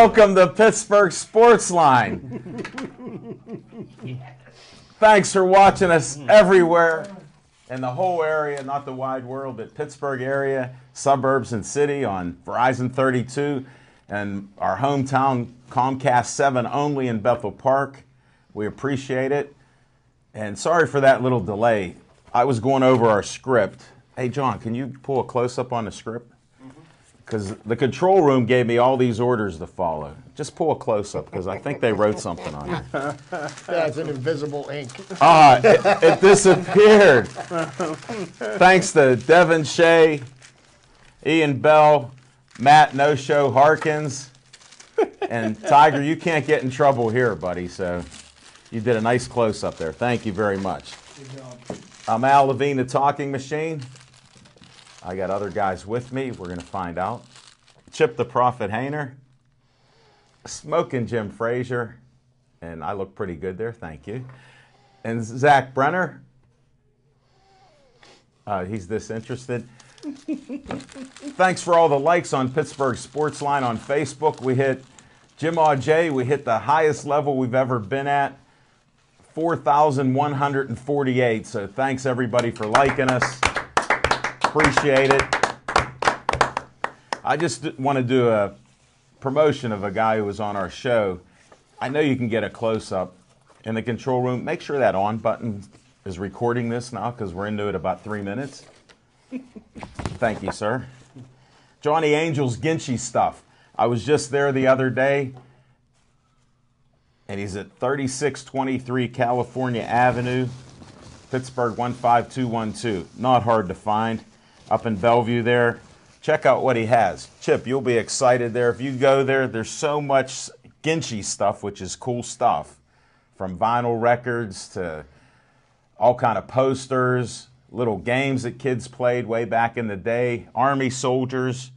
Welcome to Pittsburgh Sports Line. Thanks for watching us everywhere in the whole area, not the wide world, but Pittsburgh area, suburbs, and city on Verizon 32 and our hometown Comcast 7 only in Bethel Park. We appreciate it. And sorry for that little delay. I was going over our script. Hey, John, can you pull a close up on the script? Because the control room gave me all these orders to follow. Just pull a close up because I think they wrote something on it. That's an invisible ink. Ah, it, it disappeared. Thanks to Devin Shea, Ian Bell, Matt No Show Harkins, and Tiger. You can't get in trouble here, buddy. So you did a nice close up there. Thank you very much. I'm Al Levine, the talking machine. I got other guys with me. We're going to find out. Chip the Prophet Hayner, Smoking Jim Frazier, and I look pretty good there. Thank you. And Zach Brenner. Uh, he's disinterested. Thanks for all the likes on Pittsburgh Sports Line on Facebook. We hit Jim Aj. We hit the highest level we've ever been at, 4,148. So thanks everybody for liking us. Appreciate it. I just want to do a promotion of a guy who was on our show. I know you can get a close up in the control room. Make sure that on button is recording this now because we're into it about three minutes. Thank you, sir. Johnny Angel's Ginchy stuff. I was just there the other day, and he's at 3623 California Avenue, Pittsburgh 15212. Not hard to find. Up in Bellevue there. Check out what he has. Chip, you'll be excited there. If you go there, there's so much Ginchy stuff, which is cool stuff. From vinyl records to all kind of posters, little games that kids played way back in the day, army soldiers.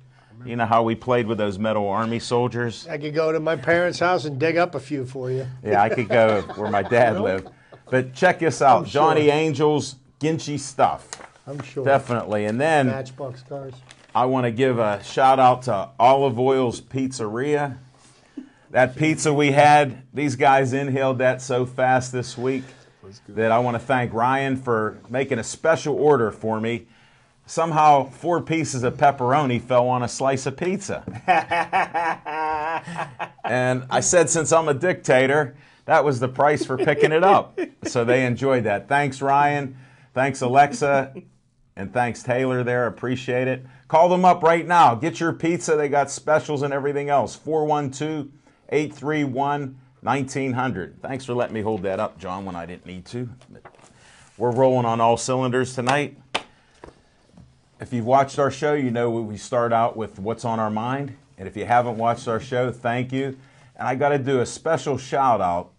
You know how we played with those metal army soldiers? I could go to my parents' house and dig up a few for you. Yeah, I could go where my dad lived. But check this out I'm sure. Johnny Angel's Ginchy stuff. I'm sure. Definitely. And then Matchbox cars. I want to give a shout out to Olive Oil's Pizzeria. That pizza we had, these guys inhaled that so fast this week that I want to thank Ryan for making a special order for me. Somehow, four pieces of pepperoni fell on a slice of pizza. and I said, since I'm a dictator, that was the price for picking it up. So they enjoyed that. Thanks, Ryan. Thanks, Alexa. And thanks, Taylor, there. Appreciate it. Call them up right now. Get your pizza. They got specials and everything else. 412 831 1900. Thanks for letting me hold that up, John, when I didn't need to. We're rolling on all cylinders tonight. If you've watched our show, you know we start out with what's on our mind. And if you haven't watched our show, thank you. And I got to do a special shout out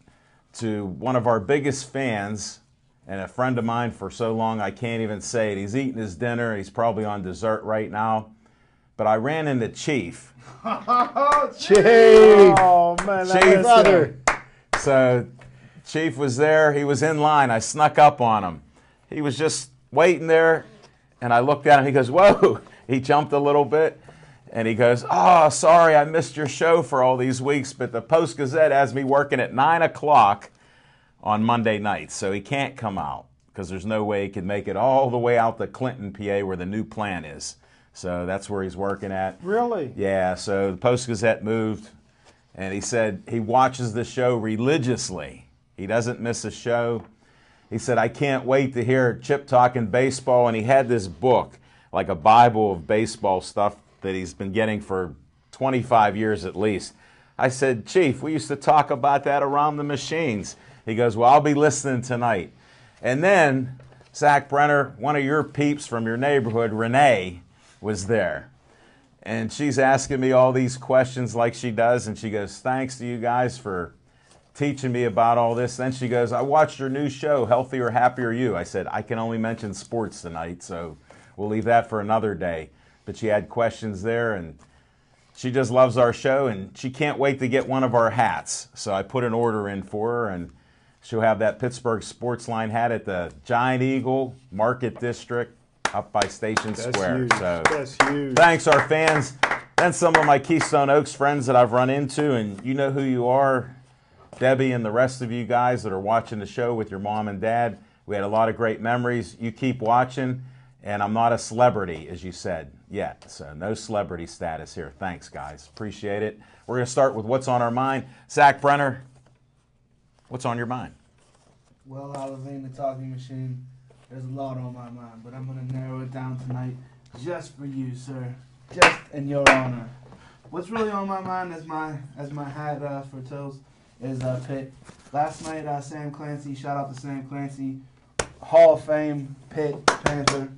to one of our biggest fans and a friend of mine for so long I can't even say it. He's eating his dinner. He's probably on dessert right now. But I ran into Chief. Chief! Oh man, I Chief, missed Brother. So Chief was there. He was in line. I snuck up on him. He was just waiting there, and I looked at him. He goes, "Whoa!" He jumped a little bit, and he goes, "Oh, sorry, I missed your show for all these weeks, but the Post Gazette has me working at nine o'clock on Monday nights, so he can't come out because there's no way he can make it all the way out to Clinton, PA, where the new plant is. So that's where he's working at. Really? Yeah, so the Post Gazette moved, and he said he watches the show religiously. He doesn't miss a show. He said, I can't wait to hear Chip talking baseball. And he had this book, like a Bible of baseball stuff that he's been getting for 25 years at least. I said, Chief, we used to talk about that around the machines. He goes, Well, I'll be listening tonight. And then Zach Brenner, one of your peeps from your neighborhood, Renee, was there. And she's asking me all these questions like she does. And she goes, Thanks to you guys for teaching me about all this. Then she goes, I watched your new show, Healthier, Happier You. I said, I can only mention sports tonight, so we'll leave that for another day. But she had questions there, and she just loves our show, and she can't wait to get one of our hats. So I put an order in for her, and she'll have that Pittsburgh Sports Line hat at the Giant Eagle Market District up by Station That's Square. huge. So That's huge. thanks, our fans. then some of my Keystone Oaks friends that I've run into, and you know who you are, Debbie and the rest of you guys that are watching the show with your mom and dad. We had a lot of great memories. You keep watching, and I'm not a celebrity, as you said, yet. So no celebrity status here. Thanks, guys. Appreciate it. We're going to start with what's on our mind. Zach Brenner, what's on your mind? Well, Al Levine, the talking machine. There's a lot on my mind, but I'm gonna narrow it down tonight, just for you, sir, just in your honor. What's really on my mind, as my as my hat uh, foretells, is uh, Pitt. Last night, uh, Sam Clancy, shout out to Sam Clancy, Hall of Fame Pitt Panther,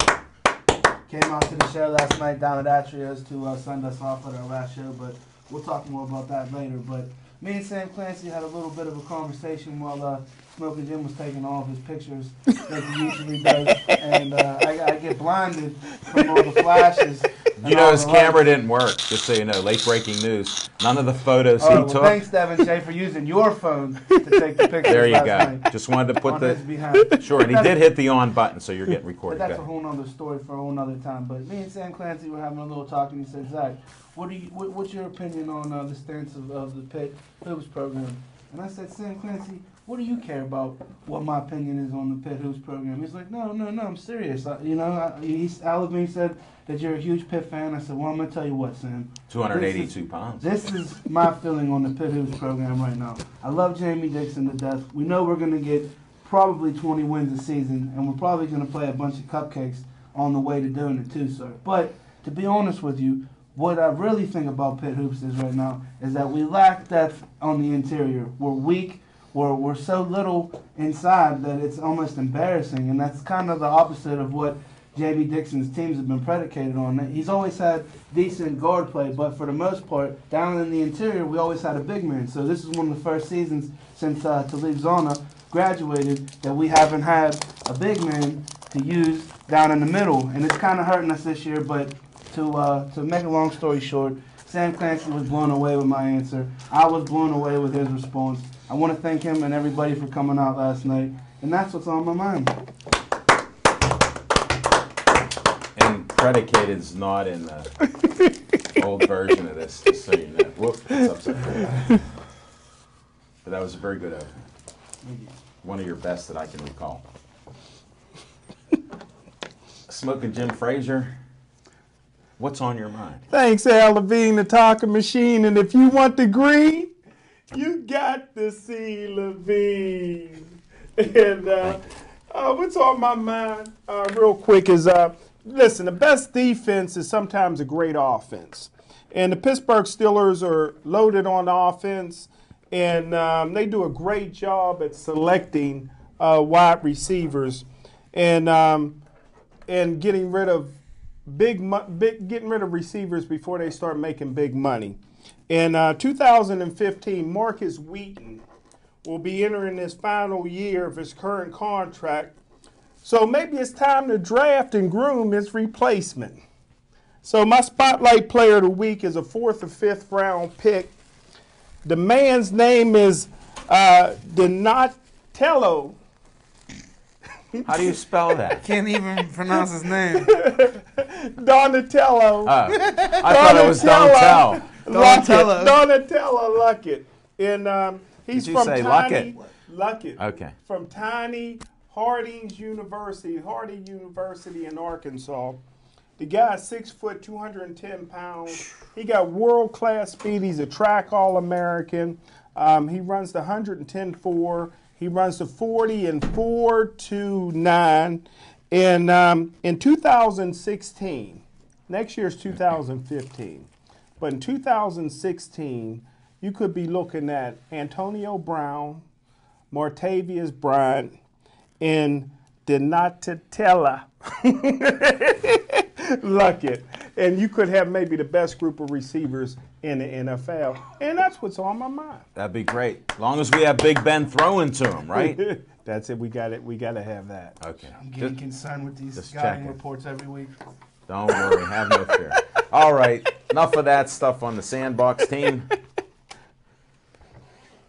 came out to the show last night down at Atria's to uh, send us off at our last show, but we'll talk more about that later. But me and Sam Clancy had a little bit of a conversation while uh, Smoking Jim was taking all of his pictures that he usually does, and uh, I, I get blinded from all the flashes. You know his camera didn't work, just so you know. Late breaking news. None of the photos Oh, he well, took. thanks, Devin Shea, for using your phone to take the pictures. There you go. Night Just wanted to put the sure, and he did hit the on button, so you're getting recorded. But that's a whole other story for a whole other time. But me and Sam Clancy were having a little talk, and he said, "Zach, what do you? What, what's your opinion on uh, the stance of, of the Pitt Hoops program?" And I said, "Sam Clancy, what do you care about what my opinion is on the Pitt Hoops program?" He's like, "No, no, no, I'm serious. I, you know, I, he's, Al Levine said that you're a huge Pitt fan." I said, "Well, I'm gonna tell you what, Sam. 282 pounds. This is my feeling on the Pitt Hoops program right now. I love Jamie Dixon to death. We know we're going to get probably 20 wins a season, and we're probably going to play a bunch of cupcakes on the way to doing it too, sir. But to be honest with you, what I really think about Pitt Hoops is right now is that we lack depth on the interior. We're weak. We're, we're so little inside that it's almost embarrassing, and that's kind of the opposite of what Jamie Dixon's teams have been predicated on. He's always had decent guard play, but for the most part, down in the interior, we always had a big man. So this is one of the first seasons since uh, Talib Zanna graduated that we haven't had a big man to use down in the middle, and it's kind of hurting us this year. But to uh, to make a long story short, Sam Clancy was blown away with my answer. I was blown away with his response. I want to thank him and everybody for coming out last night, and that's what's on my mind. And predicated is not in the old version of this, just so you know. Whoop, it's upside down. But that was a very good opening. One of your best that I can recall. Smoking Jim Frazier, what's on your mind? Thanks, Al Levine, the talking machine. And if you want the green, you got to see Levine. And uh, uh, what's on my mind, uh, real quick, is uh, listen, the best defense is sometimes a great offense. And the Pittsburgh Steelers are loaded on offense, and um, they do a great job at selecting uh, wide receivers and um, and getting rid of big, big getting rid of receivers before they start making big money. In uh, 2015, Markus Wheaton will be entering his final year of his current contract. So maybe it's time to draft and groom his replacement. So my spotlight player of the week is a fourth or fifth round pick. The man's name is uh, Donatello. How do you spell that? Can't even pronounce his name. Donatello. Oh, I thought it was Don't Donatello. Tell. Luckett. Luckett. And um, he's from tiny, Luckett. Okay. From tiny Harding's University, Harding University in Arkansas. The guy's six foot, 210 pounds. He got world class speed. He's a track All American. Um, he runs the 110 4. He runs the 40 and 4 to 9. And um, in 2016, next year's 2015, but in 2016, you could be looking at Antonio Brown, Martavis Bryant, and Donatella Luckett. And you could have maybe the best group of receivers in the NFL. And that's what's on my mind. That'd be great. As long as we have Big Ben throwing to him, right? that's it. We got it. We got to have that. Okay. I'm getting Just- concerned with these just scouting checking. reports every week. Don't worry, have no fear. All right, enough of that stuff on the sandbox team.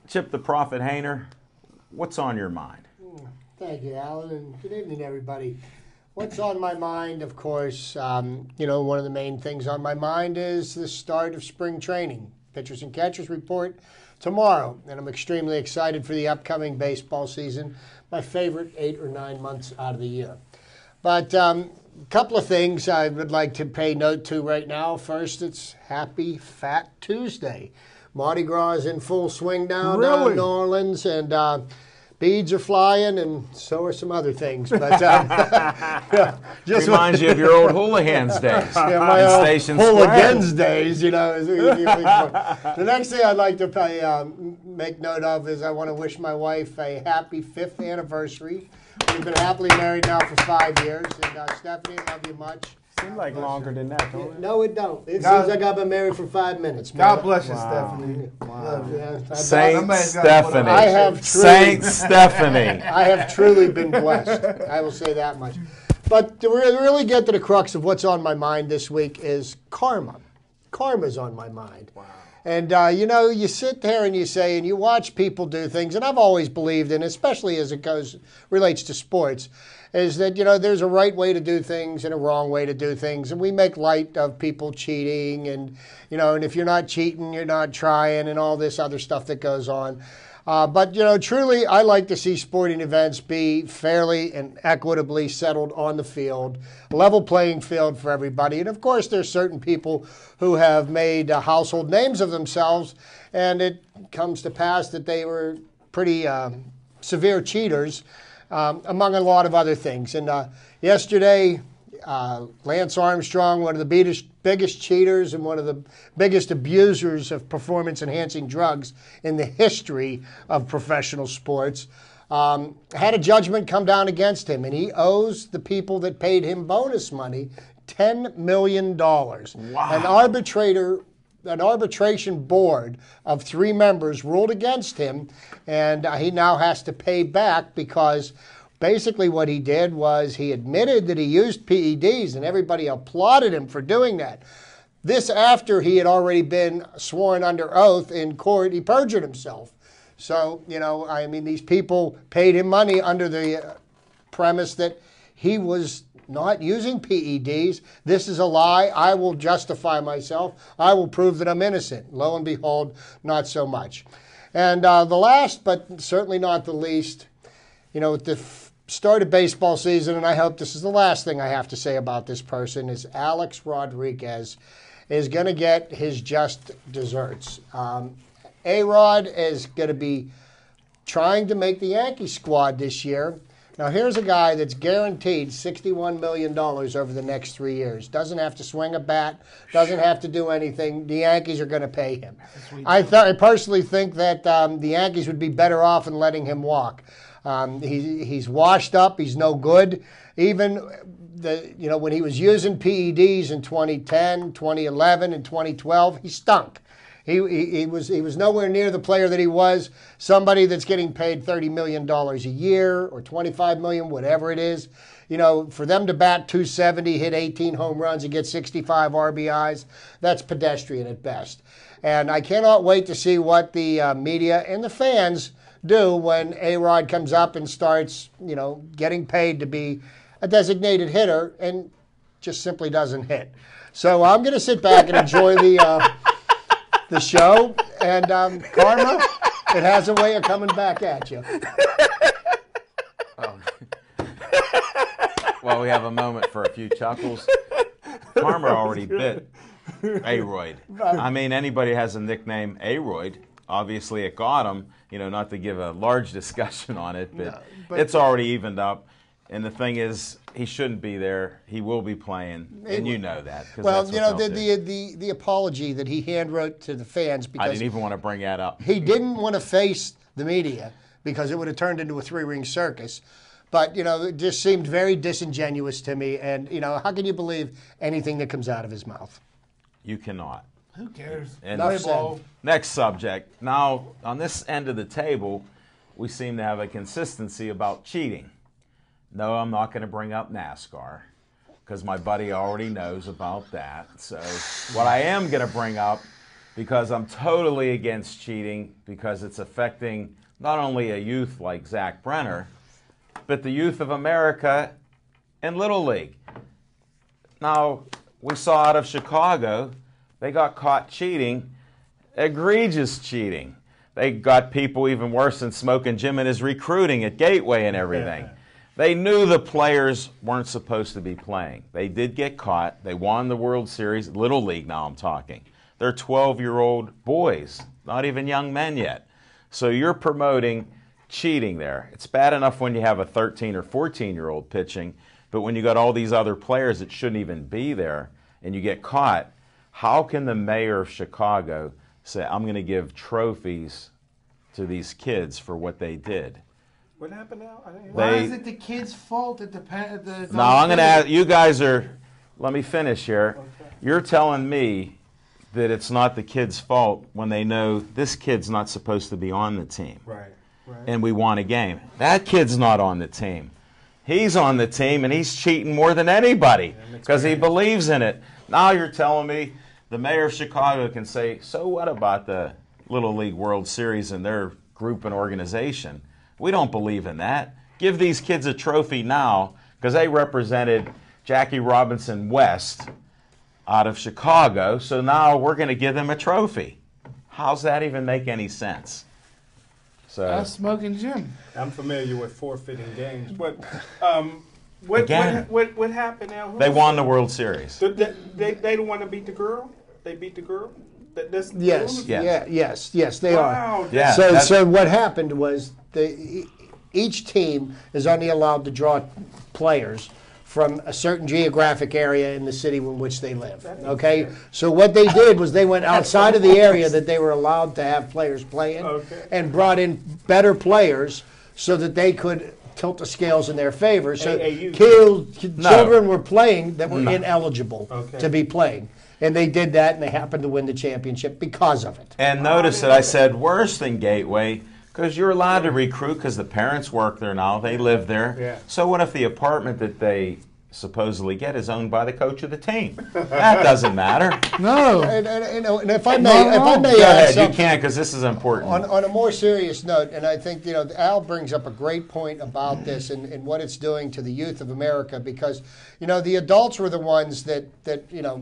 Chip the Prophet Hayner, what's on your mind? Thank you, Alan, and good evening, everybody. What's on my mind, of course, um, you know, one of the main things on my mind is the start of spring training. Pitchers and catchers report tomorrow, and I'm extremely excited for the upcoming baseball season, my favorite eight or nine months out of the year. But um, a couple of things I would like to pay note to right now. First, it's Happy Fat Tuesday. Mardi Gras is in full swing now down Really? in New Orleans, and uh, beads are flying, and so are some other things. But yeah, just Reminds you of your old Houlihan's days. yeah, my old Station hooligans days, you know. the next thing I'd like to pay, um, make note of is I want to wish my wife a happy fifth anniversary. We've been happily married now for five years, and uh, Stephanie, love you much. Seems like longer than that, don't it? No, it don't. It God- seems like I've been married for five minutes. God man. bless you, Stephanie. Love you. Yeah, I- Saint Somebody's gotta put Stephanie. I have truly- Saint Stephanie. I have truly been blessed. I will say that much. But to re- really get to the crux of what's on my mind this week is karma. Karma's on my mind. And uh, you know, you sit there and you say, and you watch people do things, and I've always believed in, especially as it goes relates to sports, is that you know there's a right way to do things and a wrong way to do things, and we make light of people cheating, and you know, and if you're not cheating, you're not trying, and all this other stuff that goes on. Uh, but you know, truly, I like to see sporting events be fairly and equitably settled on the field, level playing field for everybody. And of course, there's certain people who have made uh, household names of themselves, and it comes to pass that they were pretty um, severe cheaters, um, among a lot of other things. And uh, yesterday, uh, Lance Armstrong, one of the biggest, biggest cheaters and one of the biggest abusers of performance enhancing drugs in the history of professional sports, um, had a judgment come down against him, and he owes the people that paid him bonus money $10 million. Wow. An arbitrator an arbitration board of three members ruled against him, and uh, he now has to pay back because basically what he did was he admitted that he used PEDs, and everybody applauded him for doing that. This after he had already been sworn under oath in court, he perjured himself. So, you know, I mean, these people paid him money under the uh, premise that he was not using PEDs. This is a lie. I will justify myself. I will prove that I'm innocent. Lo and behold, not so much. And uh, the last, but certainly not the least, you know, the f- start of baseball season, and I hope this is the last thing I have to say about this person, is Alex Rodriguez is going to get his just desserts. Um, A Rod is going to be trying to make the Yankee squad this year. Now, here's a guy that's guaranteed $61 million over the next three years. Doesn't have to swing a bat, doesn't have to do anything. The Yankees are going to pay him. I, th- I personally think that um, the Yankees would be better off in letting him walk. Um, he, he's washed up, he's no good. Even the, you know, when he was using PEDs in 2010, 2011, and 2012, he stunk. He, he, he was he was nowhere near the player that he was. Somebody that's getting paid thirty million dollars a year or twenty five million, whatever it is. You know, for them to bat 270, hit 18 home runs, and get 65 RBIs, that's pedestrian at best. And I cannot wait to see what the uh, media and the fans do when A Rod comes up and starts, you know, getting paid to be a designated hitter and just simply doesn't hit. So I'm going to sit back and enjoy the. Uh, the show, and um, karma, it has a way of coming back at you. Well, we have a moment for a few chuckles. Karma already bit Aroyd. I mean, anybody has a nickname Aroyd. Obviously, it got him. You know, not to give a large discussion on it, but, but- it's already evened up. And the thing is, he shouldn't be there. He will be playing, and you know that. Well, you know the, the the the apology that he handwrote to the fans because I didn't even want to bring that up. he didn't want to face the media because it would have turned into a three ring circus. But you know, it just seemed very disingenuous to me. And you know, how can you believe anything that comes out of his mouth? You cannot. Who cares? And Play ball. Next subject. Now, on this end of the table, we seem to have a consistency about cheating. No, I'm not going to bring up NASCAR because my buddy already knows about that. So, what I am going to bring up, because I'm totally against cheating, because it's affecting not only a youth like Zach Brenner, but the youth of America in Little League. Now, we saw out of Chicago, they got caught cheating, egregious cheating. They got people even worse than Smoking Jim and his recruiting at Gateway and everything. They knew the players weren't supposed to be playing. They did get caught. They won the World Series, Little League now I'm talking. They're 12 year old boys, not even young men yet. So you're promoting cheating there. It's bad enough when you have a 13 or 14 year old pitching, but when you got all these other players that shouldn't even be there and you get caught, how can the mayor of Chicago say, I'm going to give trophies to these kids for what they did? What happened now? I didn't hear Why They- is it the kid's fault that the pa- the? No, I'm going to ask you guys are. Let me finish here. You're telling me that it's not the kid's fault when they know this kid's not supposed to be on the team, Right. Right. and we won a game. That kid's not on the team. He's on the team, and he's cheating more than anybody because he believes in it. Now you're telling me the mayor of Chicago can say, "So what about the Little League World Series and their group and organization?" We don't believe in that. Give these kids a trophy now because they represented Jackie Robinson West out of Chicago. So now we're going to give them a trophy. How's that even make any sense? So That's smoking Jim. I'm familiar with forfeiting games, but um, what, Again. what what what happened now? Who they won the World Series. So they, they they don't want to beat the girl. They beat the girl. That, that's Yes, Yes. yeah, yes, yes, they are. Wow. Yeah. So, so what happened was the each team is only allowed to draw players from a certain geographic area in the city in which they live. Okay, so what they did was they went outside of the area that they were allowed to have players play in, Okay. and brought in better players so that they could tilt the scales in their favor. So AAU. kill, No. children were playing that were ineligible Okay. to be playing. And they did that, and they happened to win the championship because of it. And notice that I said worse than Gateway because you're allowed to recruit because the parents work there now. They live there. Yeah. So what if the apartment that they supposedly get is owned by the coach of the team? That doesn't matter. No. And, and, and, and if I No, may, if I may Go add ahead. You can't because this is important. On, on a more serious note, and I think you know Al brings up a great point about this and, and what it's doing to the youth of America because you know the adults were the ones that that you know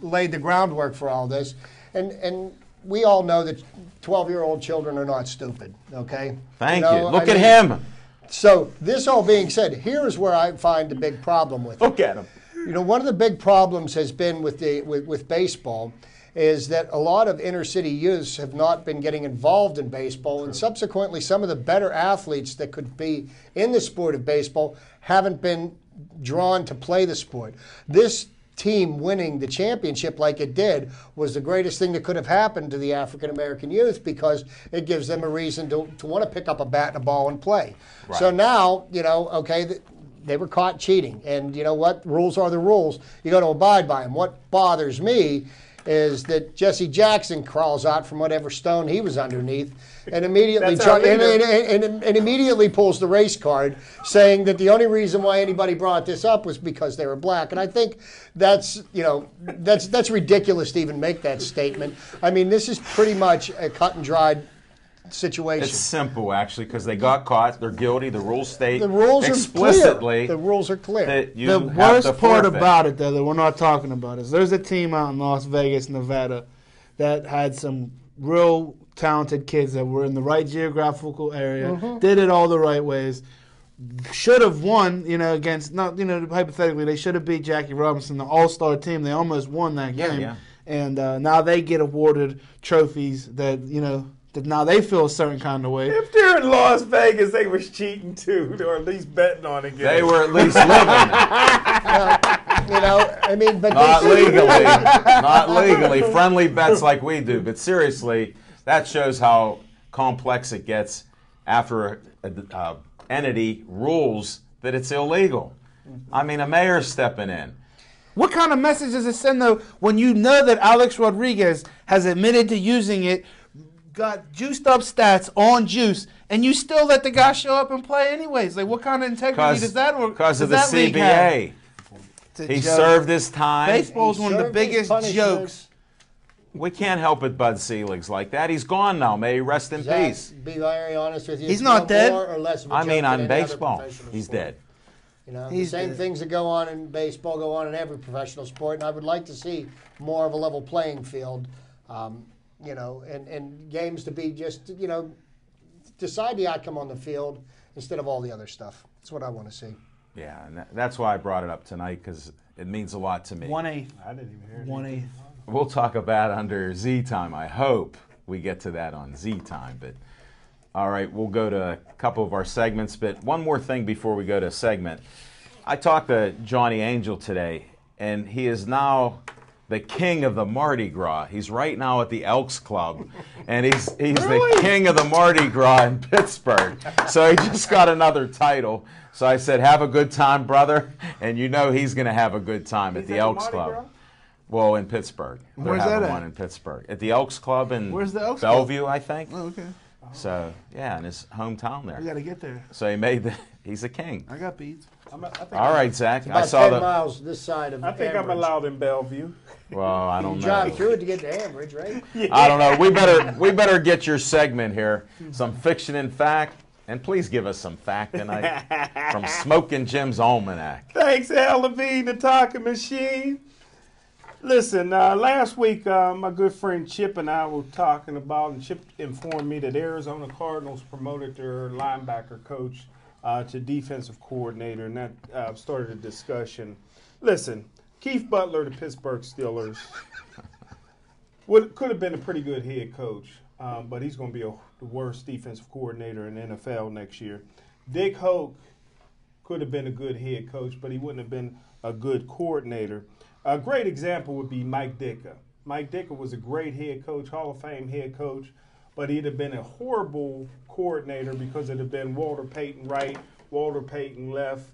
laid the groundwork for all this, and and we all know that twelve year old children are not stupid. Okay, Thank know, you. Look I at mean, him. So this all being said, here is where I find the big problem with it. Look at him. You know, one of the big problems has been with the with, with baseball is that a lot of inner city youths have not been getting involved in baseball, and subsequently, some of the better athletes that could be in the sport of baseball haven't been drawn to play the sport. This team winning the championship like it did was the greatest thing that could have happened to the African American youth because it gives them a reason to, to want to pick up a bat and a ball and play. So now, you know, okay, th- they were caught cheating. And you know what? Rules are the rules. You got to abide by them. What bothers me is that Jesse Jackson crawls out from whatever stone he was underneath and immediately and, and, and, and immediately pulls the race card saying that the only reason why anybody brought this up was because they were black. And I think that's, you know, that's that's ridiculous to even make that statement. I mean, this is pretty much a cut and dried situation. It's simple, actually, because they got caught. They're guilty. The rules state the rules are explicitly clear. The rules are clear. that you the have worst to part about it, though, that we're not talking about is there's a team out in Las Vegas, Nevada, that had some real talented kids that were in the right geographical area, Mm-hmm. did it all the right ways. Should have won, you know, against not, you know, hypothetically they should have beat Jackie Robinson, the All Star team. They almost won that Yeah, game, yeah. and uh, now they get awarded trophies that you know that now they feel a certain kind of way. If they're in Las Vegas, they was cheating too, or at least betting on it. They were at least living. you know, I mean, but Not this- legally. Not legally. Friendly bets like we do. But seriously, that shows how complex it gets after a, a, uh, entity rules that it's illegal. I mean, a mayor's stepping in. What kind of message does it send though when you know that Alex Rodriguez has admitted to using it, got juiced up stats on juice, and you still let the guy show up and play anyways? Like, what kind of integrity does that work? Because of the does that league have? CBA. He joke. served his time. Baseball's He one of the biggest jokes. We can't help it, Bud Selig's like that. He's gone now. May he rest in Zach, peace. be very honest with you. He's not no dead. More or less of a I joke mean, than on baseball, he's sport. dead. You know, He's the same the- things that go on in baseball go on in every professional sport, and I would like to see more of a level playing field. Um, you know, and, and games to be just you know decide the outcome on the field instead of all the other stuff. That's what I want to see. Yeah, and that, that's why I brought it up tonight because it means a lot to me. One eighth. I didn't even hear it. One eighth. We'll talk about under Z time. I hope we get to that on Z time. But all right, we'll go to a couple of our segments. But one more thing before we go to a segment. I talked to Johnny Angel today, and he is now the king of the Mardi Gras. He's right now at the Elks Club, and he's he's the king of the Mardi Gras in Pittsburgh. So he just got another title. So I said, "Have a good time, brother," and you know he's going to have a good time at He's the at the Elks Mardi Club. Gras? Well, in Pittsburgh. They're Where's having that at? one in Pittsburgh. At the Elks Club in Where's the Elks Club? Bellevue, I think. Oh, okay. So yeah, in his hometown there. We got to get there. So he made the he's a king. I got beads. I'm a, I think All I'm- right, Zach. I About saw ten the. miles this side of. I think I'm allowed in Bellevue. Well, I don't know. You drive through it to get to Ambridge, right? I don't know. We better we better get your segment here. Some fiction and fact, and please give us some fact tonight from Smoking Jim's Almanac. Thanks, Al Levine, the talking machine. Listen, uh, last week uh, my good friend Chip and I were talking about, and Chip informed me that Arizona Cardinals promoted their linebacker coach uh, to defensive coordinator, and that uh, started a discussion. Listen, Keith Butler, the Pittsburgh Steelers, would could have been a pretty good head coach, um, but he's going to be a, the worst defensive coordinator in NFL next year. Dick Hoak could have been a good head coach, but he wouldn't have been a good coordinator. A great example would be Mike Ditka. Mike Ditka was a great head coach, Hall of Fame head coach, but he'd have been a horrible coordinator because it'd have been Walter Payton right, Walter Payton left,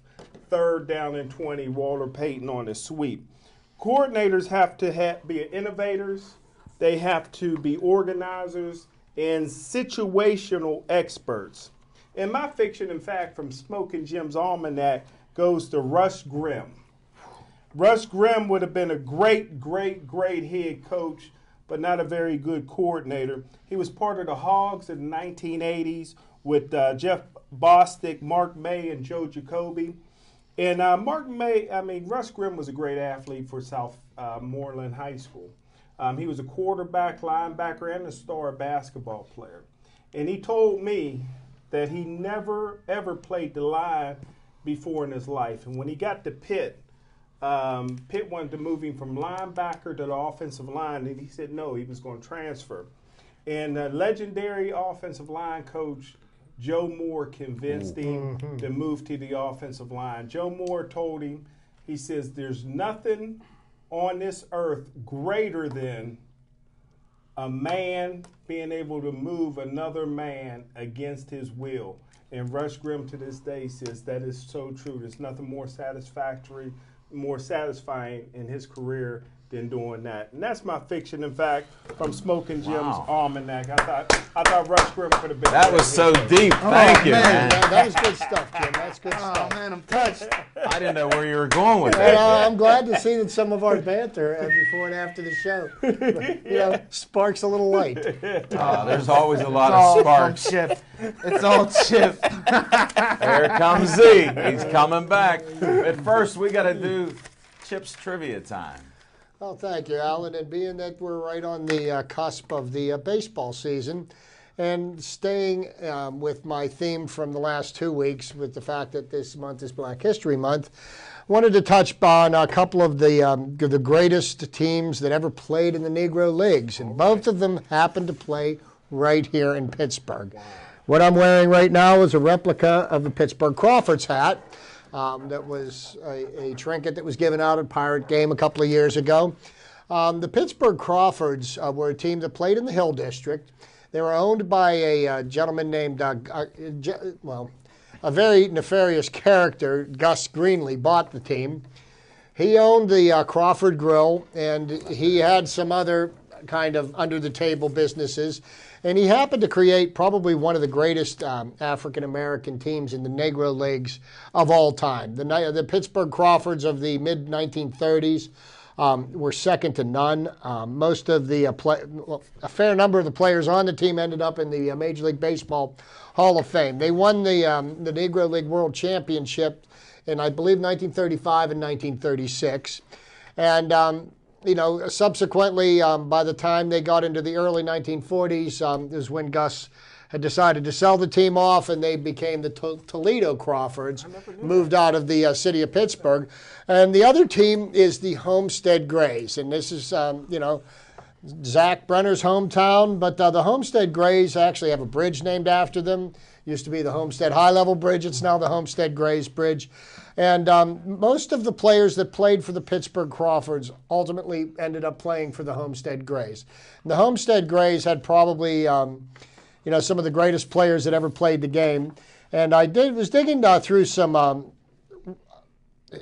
third down and 20, Walter Payton on the sweep. Coordinators have to ha- be innovators, they have to be organizers and situational experts. And my fiction, in fact, from Smoking Jim's Almanac goes to Russ Grimm. Russ Grimm would have been a great, great, great head coach, but not a very good coordinator. He was part of the Hogs in the 1980s with uh, Jeff Bostic, Mark May, and Joe Jacoby. And uh, Mark May, I mean, Russ Grimm was a great athlete for South uh, Moreland High School. Um, he was a quarterback, linebacker, and a star basketball player. And he told me that he never, ever played the line before in his life. And when he got to Pitt, um, Pitt wanted to move him from linebacker to the offensive line, and he said no, he was going to transfer. And the legendary offensive line coach Joe Moore convinced him to move to the offensive line. Joe Moore told him, he says, "There's nothing on this earth greater than a man being able to move another man against his will." And Russ Grimm to this day says that is so true. There's nothing more satisfactory, more satisfying in his career than doing that. And that's my fiction, in fact, from Smoking Jim's Wow. Almanac. I thought I thought Russ Grimm could have been. That was so head deep. Thank you, man. man. That, that was good stuff, Jim. That's good Oh stuff. man, I'm touched. I didn't know where you were going with And, that. uh, I'm glad to see that some of our banter uh, before and after the show, you know, sparks a little light. Uh, there's always a lot all of sparks. from Chip. It's all Chip. There comes Z. He's coming back. But first, we got to do Chip's trivia time. Well, thank you, Alan. And being that we're right on the uh, cusp of the uh, baseball season, and staying um, with my theme from the last two weeks, with the fact that this month is Black History Month, wanted to touch on a couple of the um, the greatest teams that ever played in the Negro Leagues, and both of them happened to play right here in Pittsburgh. What I'm wearing right now is a replica of the Pittsburgh Crawfords hat. Um, that was a, a trinket that was given out at Pirate Game a couple of years ago. Um, the Pittsburgh Crawfords uh, were a team that played in the Hill District. They were owned by a uh, gentleman named, uh, uh, well, a very nefarious character. Gus Greenlee bought the team. He owned the uh, Crawford Grill, and he had some other kind of under the table businesses. And he happened to create probably one of the greatest um, African American teams in the Negro Leagues of all time. The, the Pittsburgh Crawfords of the mid 1930s um, were second to none. Um, most of the uh, play, well, a fair number of the players on the team ended up in the uh, Major League Baseball Hall of Fame. They won the um, the Negro League World Championship in, I believe, 1935 and 1936. And, um, you know, subsequently, um, by the time they got into the early 1940s, um, is when Gus had decided to sell the team off, and they became the to- Toledo Crawfords, moved out of the uh, city of Pittsburgh. And the other team is the Homestead Grays, and this is, um, you know, Zach Brenner's hometown, but uh, the Homestead Grays actually have a bridge named after them. Used to be the Homestead High Level Bridge. It's now the Homestead Grays Bridge. And um, most of the players that played for the Pittsburgh Crawfords ultimately ended up playing for the Homestead Grays. And the Homestead Grays had probably, um, you know, some of the greatest players that ever played the game. And I did was digging uh, through some um,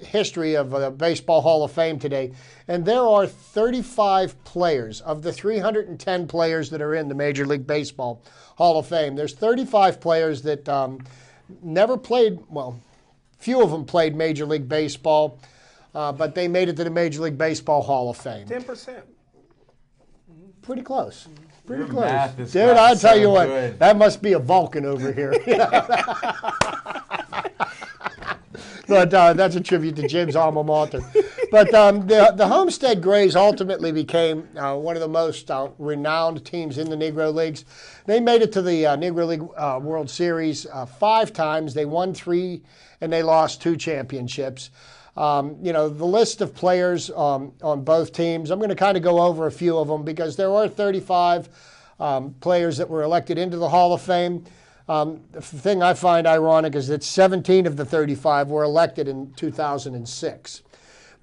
history of the Baseball Hall of Fame today, and there are 35 players of the 310 players that are in the Major League Baseball Hall of Fame. There's 35 players that um, never played. Well, few of them played Major League Baseball, uh, but they made it to the Major League Baseball Hall of Fame. Ten percent. Pretty close. Pretty Your close. math has Dude, I'll tell so you what, good. that must be a Vulcan over here. but uh, that's a tribute to Jim's alma mater. But um, the, the Homestead Grays ultimately became uh, one of the most uh, renowned teams in the Negro Leagues. They made it to the uh, Negro League uh, World Series uh, five times. They won three and they lost two championships. Um, you know, the list of players um, on both teams, I'm going to kind of go over a few of them because there are 35 um, players that were elected into the Hall of Fame. Um, the thing I find ironic is that 17 of the 35 were elected in 2006.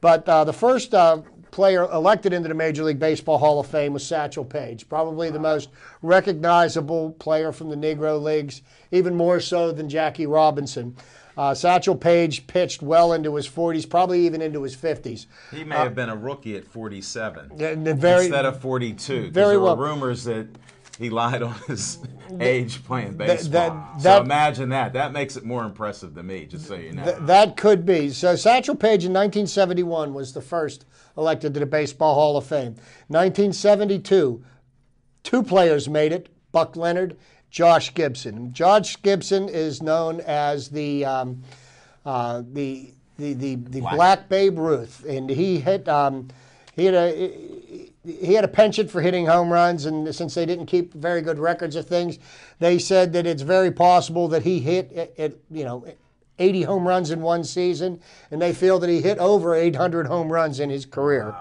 But uh, the first uh, player elected into the Major League Baseball Hall of Fame was Satchel Paige, probably the most recognizable player from the Negro Leagues, even more so than Jackie Robinson. Uh, Satchel Paige pitched well into his 40s, probably even into his 50s. He may have been a rookie at 47 And very- instead of 42. Very there well. were rumors that he lied on his age playing baseball. that- so that- imagine that. That makes it more impressive to me, just so you know. Th- that could be. So Satchel Paige in 1971 was the first elected to the Baseball Hall of Fame. 1972, two players made it: Buck Leonard, Josh Gibson. Josh Gibson is known as the um, uh, the the the, the Black. Babe Ruth, and he hit. Um, he had a he had a penchant for hitting home runs, and since they didn't keep very good records of things, they said that it's very possible that he hit at, at, you know 80 home runs in one season, and they feel that he hit over 800 home runs in his career.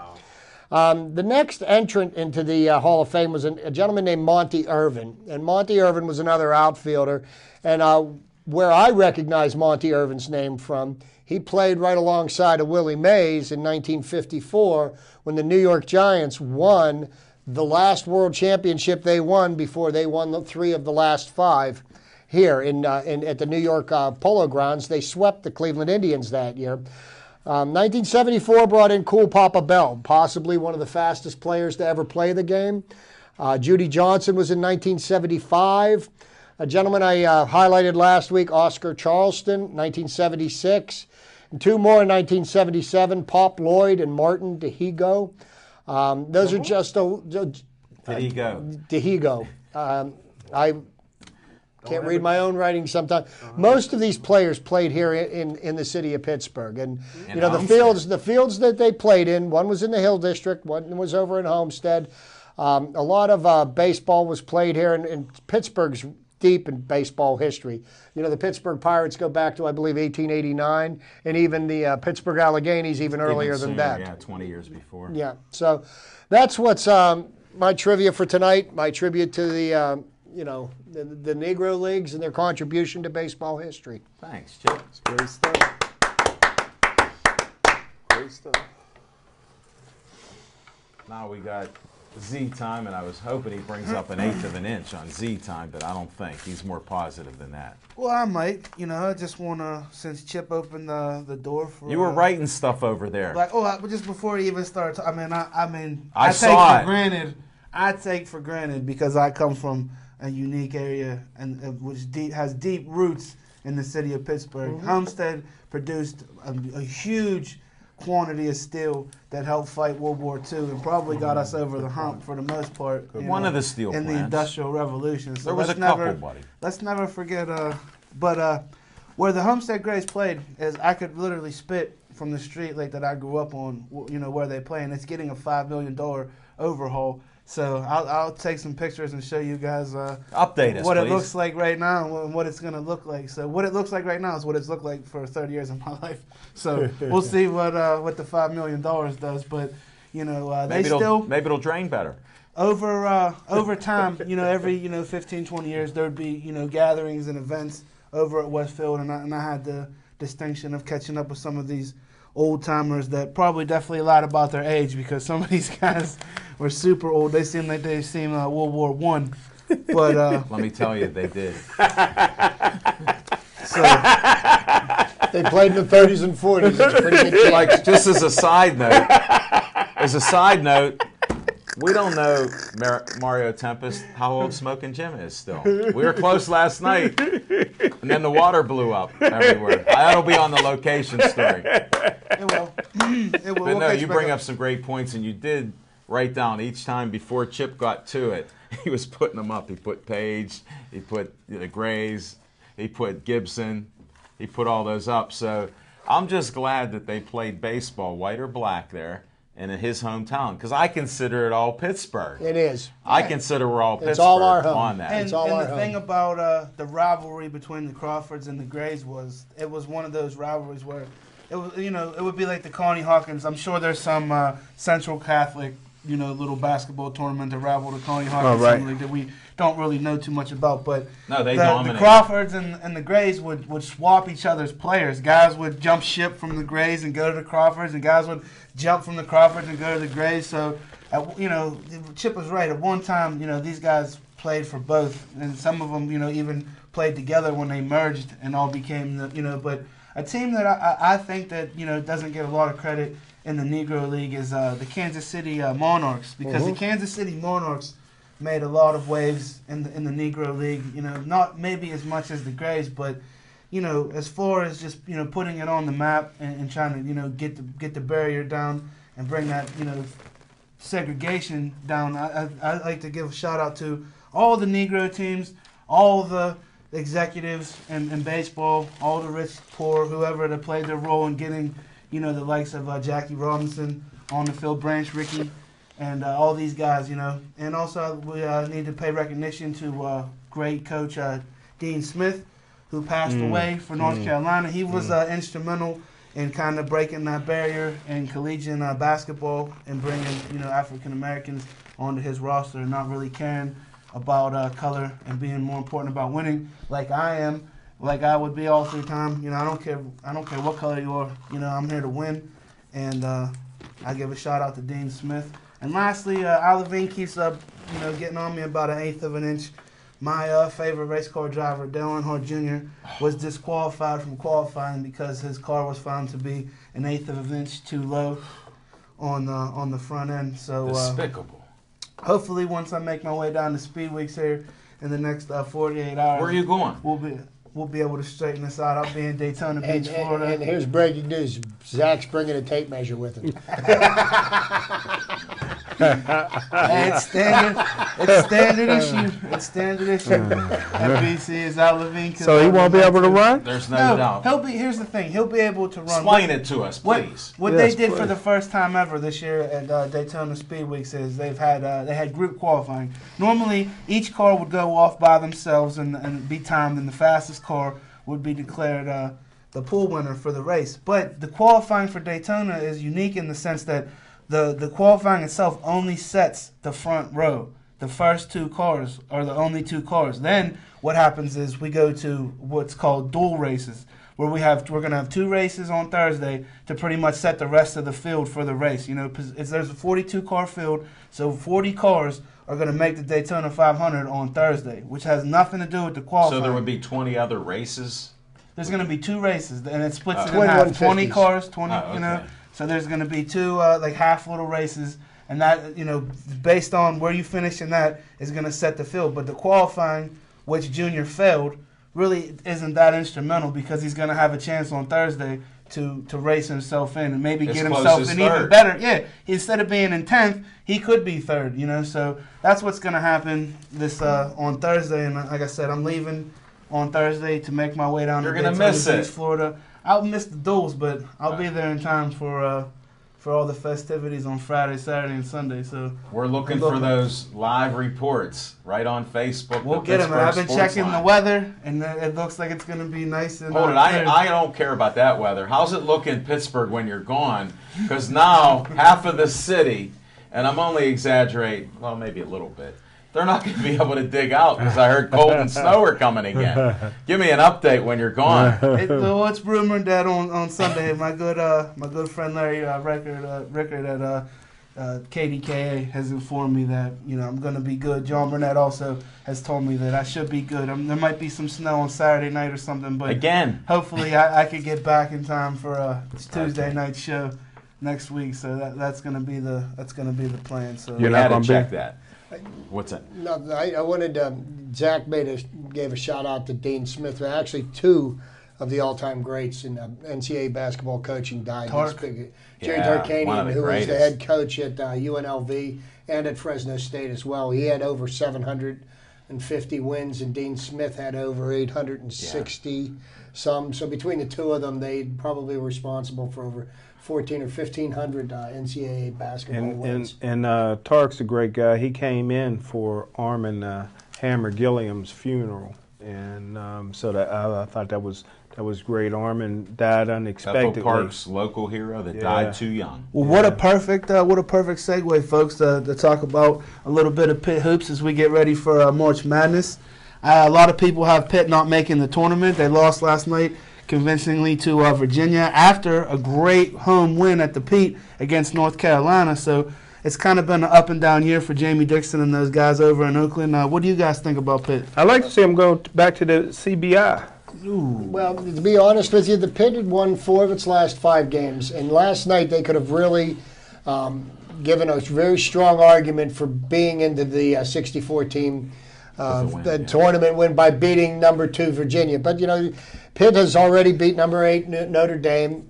Um, the next entrant into the uh, Hall of Fame was an, a gentleman named Monte Irvin, and Monte Irvin was another outfielder. And uh, where I recognize Monte Irvin's name from, he played right alongside of Willie Mays in 1954 when the New York Giants won the last World Championship they won before they won the three of the last five here in, uh, in at the New York uh, Polo Grounds. They swept the Cleveland Indians that year. Um, 1974 brought in Cool Papa Bell, possibly one of the fastest players to ever play the game. Uh, Judy Johnson was in 1975. A gentleman I uh, highlighted last week, Oscar Charleston, 1976. And two more in 1977, Pop Lloyd and Martin Dihigo. Um, those are just a, Did he go? Dihigo. Um, I can't read my own writing sometimes. Most of these players played here in, in, in the city of Pittsburgh, and In you know the fields the fields that they played in. One was in the Hill District, one was over in Homestead. Um, a lot of uh, baseball was played here, and, and Pittsburgh's deep in baseball history. You know the Pittsburgh Pirates go back to I believe 1889, and even the uh, Pittsburgh Alleghenies even earlier Even than sooner, that. Yeah, 20 years before. Yeah. So that's what's um, my trivia for tonight. My tribute to the um, you know the, the Negro leagues and their contribution to baseball history. Thanks, Chip. It's Great stuff. Great stuff. Now we got Z time, and I was hoping he brings up an eighth of an inch on Z time, but I don't think. He's more positive than that. Well, I might. You know, I just want to, since Chip opened the, the door for. You were uh, writing stuff over there. Like, oh, I, but just before he even started, I mean, I, I mean, I take saw for it. granted. I take for granted because I come from a unique area and uh, which deep, has deep roots in the city of Pittsburgh. Mm-hmm. Homestead produced a, a huge quantity of steel that helped fight World War II and probably got us over the hump for the most part. One know, of the steel in the. Industrial Revolution. So There was let's a couple, never, buddy. Let's never forget. Uh, but uh, where the Homestead Grays played is I could literally spit from the street like that I grew up on, you know, where they play, and it's getting a five million dollar overhaul. So I'll, I'll take some pictures and show you guys uh, Update us, what please. it looks like right now and what- it's going to look like. So what it looks like right now is what it's looked like for 30 years of my life. So we'll see what uh, what the five million dollars does. But you know, uh, they maybe it'll still maybe it'll drain better. over uh, over time, you know, every you know 15, 20 years, there'd be you know gatherings and events over at Westfield, and I, and I had the distinction of catching up with some of these old timers that probably definitely lied about their age because some of these guys were super old. They seem like they seem uh, World War One, but uh, Let me tell you, they did. so They played in the 30s and 40s. It's a pretty good chance. like just as a side note, as a side note, we don't know Mar- Mario Tempest how old Smoking Jim is still. We were close last night, and then the water blew up everywhere. That'll be on the location story. it will. it will. But We'll no, you back bring up some great points, and you did write down each time before Chip got to it. He was putting them up. He put Page, he put the Grays, he put Gibson, he put all those up. So I'm just glad that they played baseball, white or black, there, and in his hometown, because I consider it all Pittsburgh. It is. I consider we're all Pittsburgh It's all our home. on that. And, It's all and our the home. thing about uh, the rivalry between the Crawfords and the Grays was it was one of those rivalries where it was you know it would be like the Connie Hawkins. I'm sure there's some uh, Central Catholic you know little basketball tournament that rival the Connie Hawkins Oh, right. Summer League that we don't really know too much about. But No, they the, the. Crawfords and, and the Grays would, would swap each other's players. Guys would jump ship from the Grays and go to the Crawfords, and guys would jump from the Crawfords and go to the Grays. So, at, you know, Chip was right. At one time, you know, these guys played for both, and some of them, you know, even played together when they merged and all became the, you know. But a team that I, I I think that you know doesn't get a lot of credit in the Negro League is uh, the Kansas City uh, Monarchs because the Kansas City Monarchs made a lot of waves in the in the Negro League. You know, not maybe as much as the Grays, but you know, as far as just you know putting it on the map and, and trying to you know get the get the barrier down and bring that you know segregation down. I, I I like to give a shout out to all the Negro teams, all the executives in, in baseball, all the rich, poor, whoever that played their role in getting you know the likes of uh, Jackie Robinson on the field, Branch Rickey, and uh, all these guys, you know. And also, we uh, need to pay recognition to uh, great coach uh, Dean Smith, who passed away for North Carolina. He was uh, instrumental in kind of breaking that barrier in collegiate uh, basketball and bringing, you know, African Americans onto his roster and not really caring about uh, color and being more important about winning, like I am, like I would be all the time. You know, I don't care. I don't care what color you are. You know, I'm here to win, and uh, I give a shout out to Dean Smith. And lastly, uh, keeps up, you know, getting on me about an eighth of an inch. My uh, favorite race car driver, Dale Earnhardt Jr., was disqualified from qualifying because his car was found to be an eighth of an inch too low on the on the front end. So uh, Despicable. hopefully, once I make my way down to Speed Weeks here in the next uh, 48 hours, Where are you going? we'll be we'll be able to straighten this out. I'll be in Daytona And, Beach, and, Florida. and here's breaking news. Zach's bringing a tape measure with him. Hey, it's standard. It's standard issue. It's standard issue. NBC is out Levine. 'cause So he won't be able to run? There's no, No, doubt. he'll be. Here's the thing. He'll be able to run. Explain What- it to us, please. what Yes, they did for the first time ever this year at uh, Daytona Speed Weeks is they've had uh, they had group qualifying. Normally, each car would go off by themselves and, and be timed, and the fastest car would be declared uh, the pool winner for the race. But the qualifying for Daytona is unique in the sense that the the qualifying itself only sets the front row. The first two cars are the only two cars. Then what happens is we go to what's called dual races, where we have we're gonna have two races on Thursday to pretty much set the rest of the field for the race. You know, there's a 42 car field, so 40 cars are gonna make the Daytona 500 on Thursday, which has nothing to do with the qualifying. So there would be 20 other races. There's going to be two races, and it splits Oh. it in half. Twenty cars, twenty. Oh, You know, okay. So there's going to be two uh, like half little races, and that you know, based on where you finish in that is going to set the field. But the qualifying, which Junior failed, really isn't that instrumental because he's going to have a chance on Thursday to to race himself in and maybe As get himself in even better. Yeah, instead of being in tenth, he could be third. You know, so that's what's going to happen this uh, on Thursday. And like I said, I'm leaving on Thursday to make my way down You're to gonna Daytona miss Beach, it. Florida. I'll miss the duels, but I'll be there in time for uh, for all the festivities on Friday, Saturday, and Sunday. So We're looking Look. for those live reports right on Facebook. we'll the get them. Pittsburgh I've been Sports checking the weather, and it looks like it's going to be nice and. Hold uh, it. I. I don't care about that weather. How's it look in Pittsburgh when you're gone? Because now half of the city, and I'm only exaggerating, well, maybe a little bit, they're not going to be able to dig out because I heard cold and snow are coming again. Give me an update when you're gone. It, well, it's rumored that on, on Sunday, my good uh, my good friend Larry uh, Richert, uh, Richert at uh, uh, KDKA has informed me that you know I'm going to be good. Jon Burnett also has told me that I should be good. Um, there might be some snow on Saturday night or something, but Again, hopefully I, I could get back in time for a Tuesday night show next week. So that that's going to be the that's going to be the plan. So we You're not gonna check that. What's that? No, I, I wanted um, Zach made a gave a shout out to Dean Smith. Actually, two of the all-time greats in uh, NCAA basketball coaching died. Tark. This big- Jerry Yeah, Tarkanian, the who was the head coach at uh, UNLV and at Fresno State as well. He had over 750 wins, and Dean Smith had over 860 some. So between the two of them, they probably were responsible for over 14 or 1500 uh, NCAA basketball And wins. and and uh, Tark's a great guy. He came in for Armen uh, Hammer Gilliam's funeral, and um, so that I, I thought that was that was great. Armen died Bethel unexpectedly. Park's local hero that Yeah. died too young. Well, what a perfect uh, what a perfect segue, folks, to, to talk about a little bit of Pitt hoops as we get ready for uh, March Madness. Uh, a lot of people have Pitt not making the tournament. They lost last night convincingly to uh, Virginia after a great home win at the Pete against North Carolina. So it's kind of been an up and down year for Jamie Dixon and those guys over in Oakland. Uh, what do you guys think about Pitt? I like to see him go t- back to the CBI. Well, to be honest with you, the Pitt had won four of its last five games, and last night they could have really um, given a very strong argument for being into the uh, 64 team uh, win, the yeah. tournament win by beating number two Virginia. But you know, Pitt has already beat number eight Notre Dame.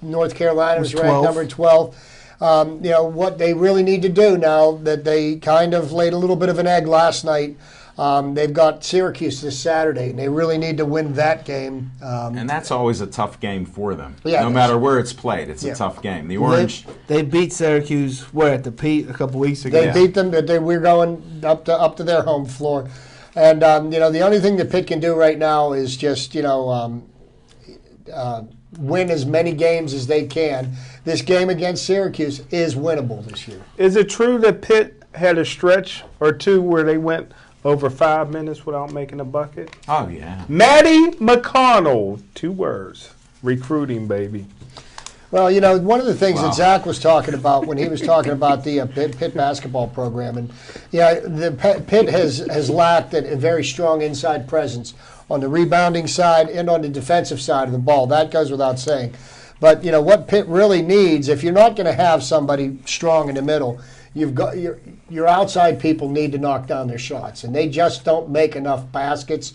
North Carolina was Was ranked 12. number 12. Um, you know what they really need to do now that they kind of laid a little bit of an egg last night. Um, they've got Syracuse this Saturday, and they really need to win that game. Um, And that's always a tough game for them. Yeah, no matter where it's played, it's Yeah. a tough game. The They, Orange, they beat Syracuse where at the Pete a couple weeks ago. They Yeah. beat them, but they, we're going up to up to their home floor, and um, you know the only thing that Pitt can do right now is just you know um, uh, win as many games as they can. This game against Syracuse is winnable this year. Is it true that Pitt had a stretch or two where they went over five minutes without making a bucket? oh yeah. Matty McConnell, two words, recruiting baby. Well, you know, one of the things Wow. that Zach was talking about when he was talking about the uh, Pitt, Pitt basketball program, and yeah, the Pitt has has lacked a, a very strong inside presence on the rebounding side and on the defensive side of the ball. That goes without saying. But you know what Pitt really needs, if you're not going to have somebody strong in the middle, you've got your your outside people need to knock down their shots, and they just don't make enough baskets.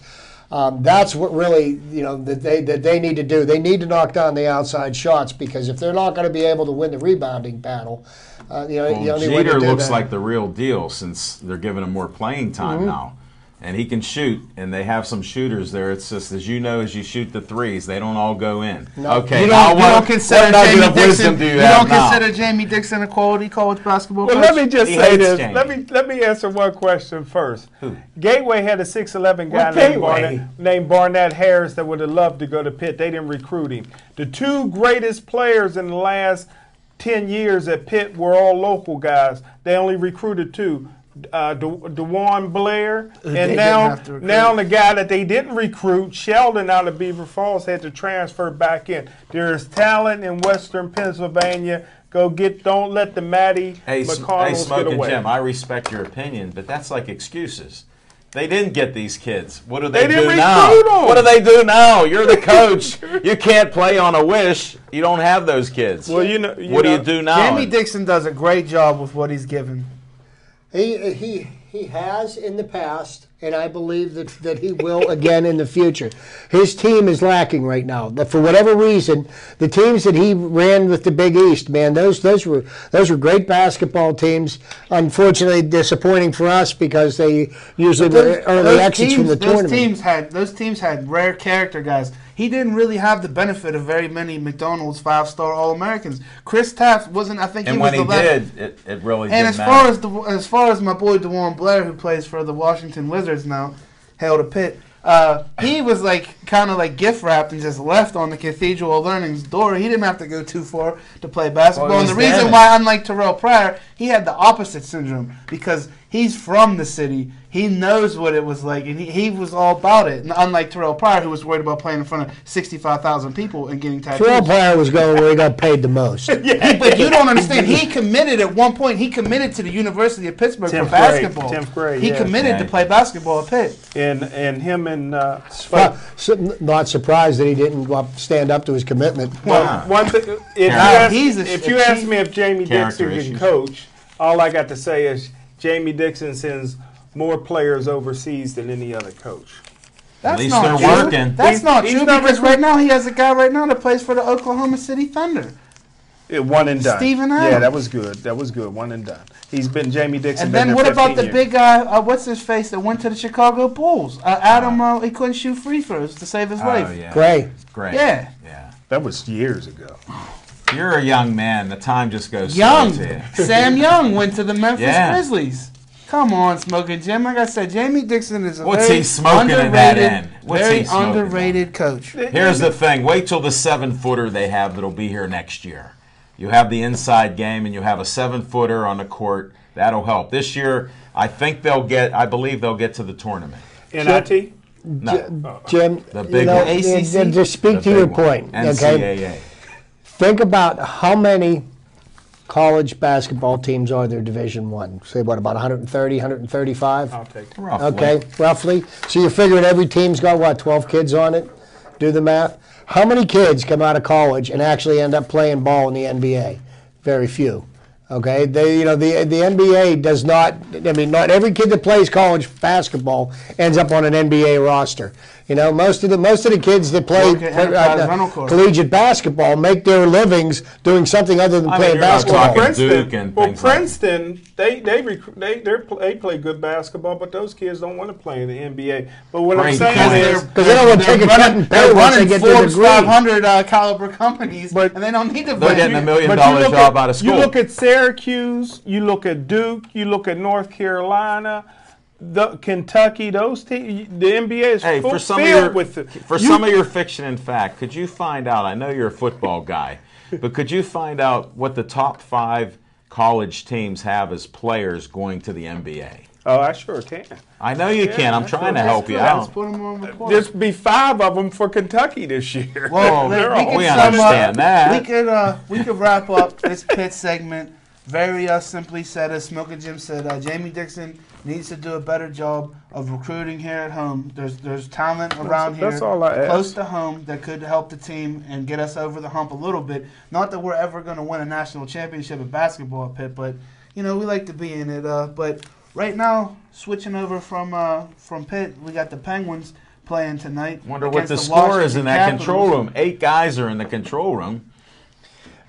Um, that's what really you know that they that they need to do. They need to knock down the outside shots because if they're not going to be able to win the rebounding battle, uh, you know the Well, only way to Jeter looks that- like the real deal since they're giving him more playing time Mm-hmm. now. And he can shoot, and they have some shooters there. It's just as you know, as you shoot the threes, they don't all go in. No. Okay, You don't, you what, don't consider what Jamie Dixon. do you, you don't now? consider Jamie Dixon a quality college basketball Well, coach. let me just He say this. Jamie. Let me let me answer one question first. Who? Gateway had a 6'11 guy named Barnett, named Barnett Harris that would have loved to go to Pitt. They didn't recruit him. The two greatest players in the last 10 years at Pitt were all local guys. They only recruited two. Uh, De- DeJuan Blair, and didn't now, have to recruit. now the guy that they didn't recruit, Sheldon out of Beaver Falls, had to transfer back in. There is talent in Western Pennsylvania. Go get. Don't let the Matty Hey, S- hey, McConnells get Smoking away. Jim, I respect your opinion, but that's like excuses. They didn't get these kids. What do They they, didn't do now? recruit 'em. What do they do now? You're the coach. you can't play on a wish. You don't have those kids. Well, you know. You what do you do now? Jamie Dixon does a great job with what he's given. He he He has in the past, and I believe that, that he will again in the future. His team is lacking right now. That for whatever reason, the teams that he ran with the Big East, man, those those were those were great basketball teams. Unfortunately, disappointing for us because they usually were early exits teams, from the those tournament. teams had those teams had rare character guys. He didn't really have the benefit of very many McDonald's five star All Americans. Chris Taft wasn't. I think And he was when he the last. did, it, it really And as matter. far as the as far as my boy DeJuan Blair, who plays for the Washington Wizards now, hail to Pitt. Uh, he was like kind of like gift wrapped and just left on the Cathedral of Learning's door. He didn't have to go too far to play basketball. Well, and the reason then. why, unlike Terrell Pryor, he had the opposite syndrome because he's from the city. He knows what it was like, and he, he was all about it. And unlike Terrell Pryor, who was worried about playing in front of sixty five thousand people and getting tattoos. Terrell Pryor was going where he got paid the most. yeah, But you don't understand. He committed at one point. He committed to the University of Pittsburgh Tenth for grade, basketball. tenth grade, He yeah. committed Yeah. to play basketball at Pitt. And and him and uh, Well, not surprised that he didn't stand up to his commitment. Wow. One thing, if you, ask, he's a- if a you ask me if Jamie Character Dixon can coach, all I got to say is Jamie Dixon sends more players overseas than any other coach. That's least not they're true. working. That's He's- not he's true not because recruit- right now he has a guy right now that plays for the Oklahoma City Thunder. It, one and done. Steven Yeah, that was good. That was good. One and done. He's been Jamie Dixon. And then what about the years. big guy? Uh, what's his face that went to the Chicago Bulls? Uh, Adam. Uh, he couldn't shoot free throws to save his oh, life. yeah. Gray. Great. Yeah. Yeah. That was years ago. You're a young man. The time just goes slow Young. to. Sam Young went to the Memphis Yeah. Grizzlies. Come on, Smoking Jim. Like I said, Jamie Dixon is a What's very he smoking in underrated, that end? What's very he smoking underrated coach. Here's the thing. Wait till the seven footer they have that'll be here next year. You have the inside game and you have a seven footer on the court. That'll help. This year, I think they'll get, I believe they'll get to the tournament. NIT. No. Jim, The you big know, one. and- ACC? and just speak the to your big one. point. Okay, NCAA. Think about how many college basketball teams are there Division One. Say what about 130, 135? I'll take it. Roughly. Okay, roughly. So you're figuring every team's got what, 12 kids on it? Do the math. How many kids come out of college and actually end up playing ball in the NBA? Very few. Okay, they, you know, the the NBA does not. I mean, not every kid that plays college basketball ends up on an NBA roster. You know, most of the most of the kids that play Work at Enterprise Rental Corp. collegiate basketball make their livings doing something other than I playing you're basketball. talking- Princeton. Duke and well, things like- Princeton, they they recruit, they they're, pl- they play good basketball, but those kids don't want to play in the NBA. But what Right, I'm saying because is, Because they don't want to take a cut and pay they're once they running get their Forbes degree. 500 uh, caliber companies, But- and they don't need to. They're play. getting a million but you dollar look job at- out of school. You look at Syracuse, you look at Duke, you look at North Carolina, the Kentucky. Those teams, the NBA is Hey, for some of your with the, for you- some of your fiction and fact, could you find out? I know you're a football guy, but could you find out what the top five college teams have as players going to the NBA? Oh, I sure can. I know you can. I'm trying to good. help you Let's out. put 'em on record. There's be five of them for Kentucky this year. Well, They're we, all- could we understand up, that. We could uh, we could wrap up this pit segment very uh, simply said, as Smoker Jim said, uh, Jamie Dixon needs to do a better job of recruiting here at home. There's there's talent around here that's all I close ask. to home that could help the team and get us over the hump a little bit. Not that we're ever going to win a national championship at basketball, Pitt, but you know we like to be in it. Uh, but right now, switching over from uh, from Pitt, we got the Penguins playing tonight. Wonder what the, the score is in that Capitals. control room. Eight guys are in the control room.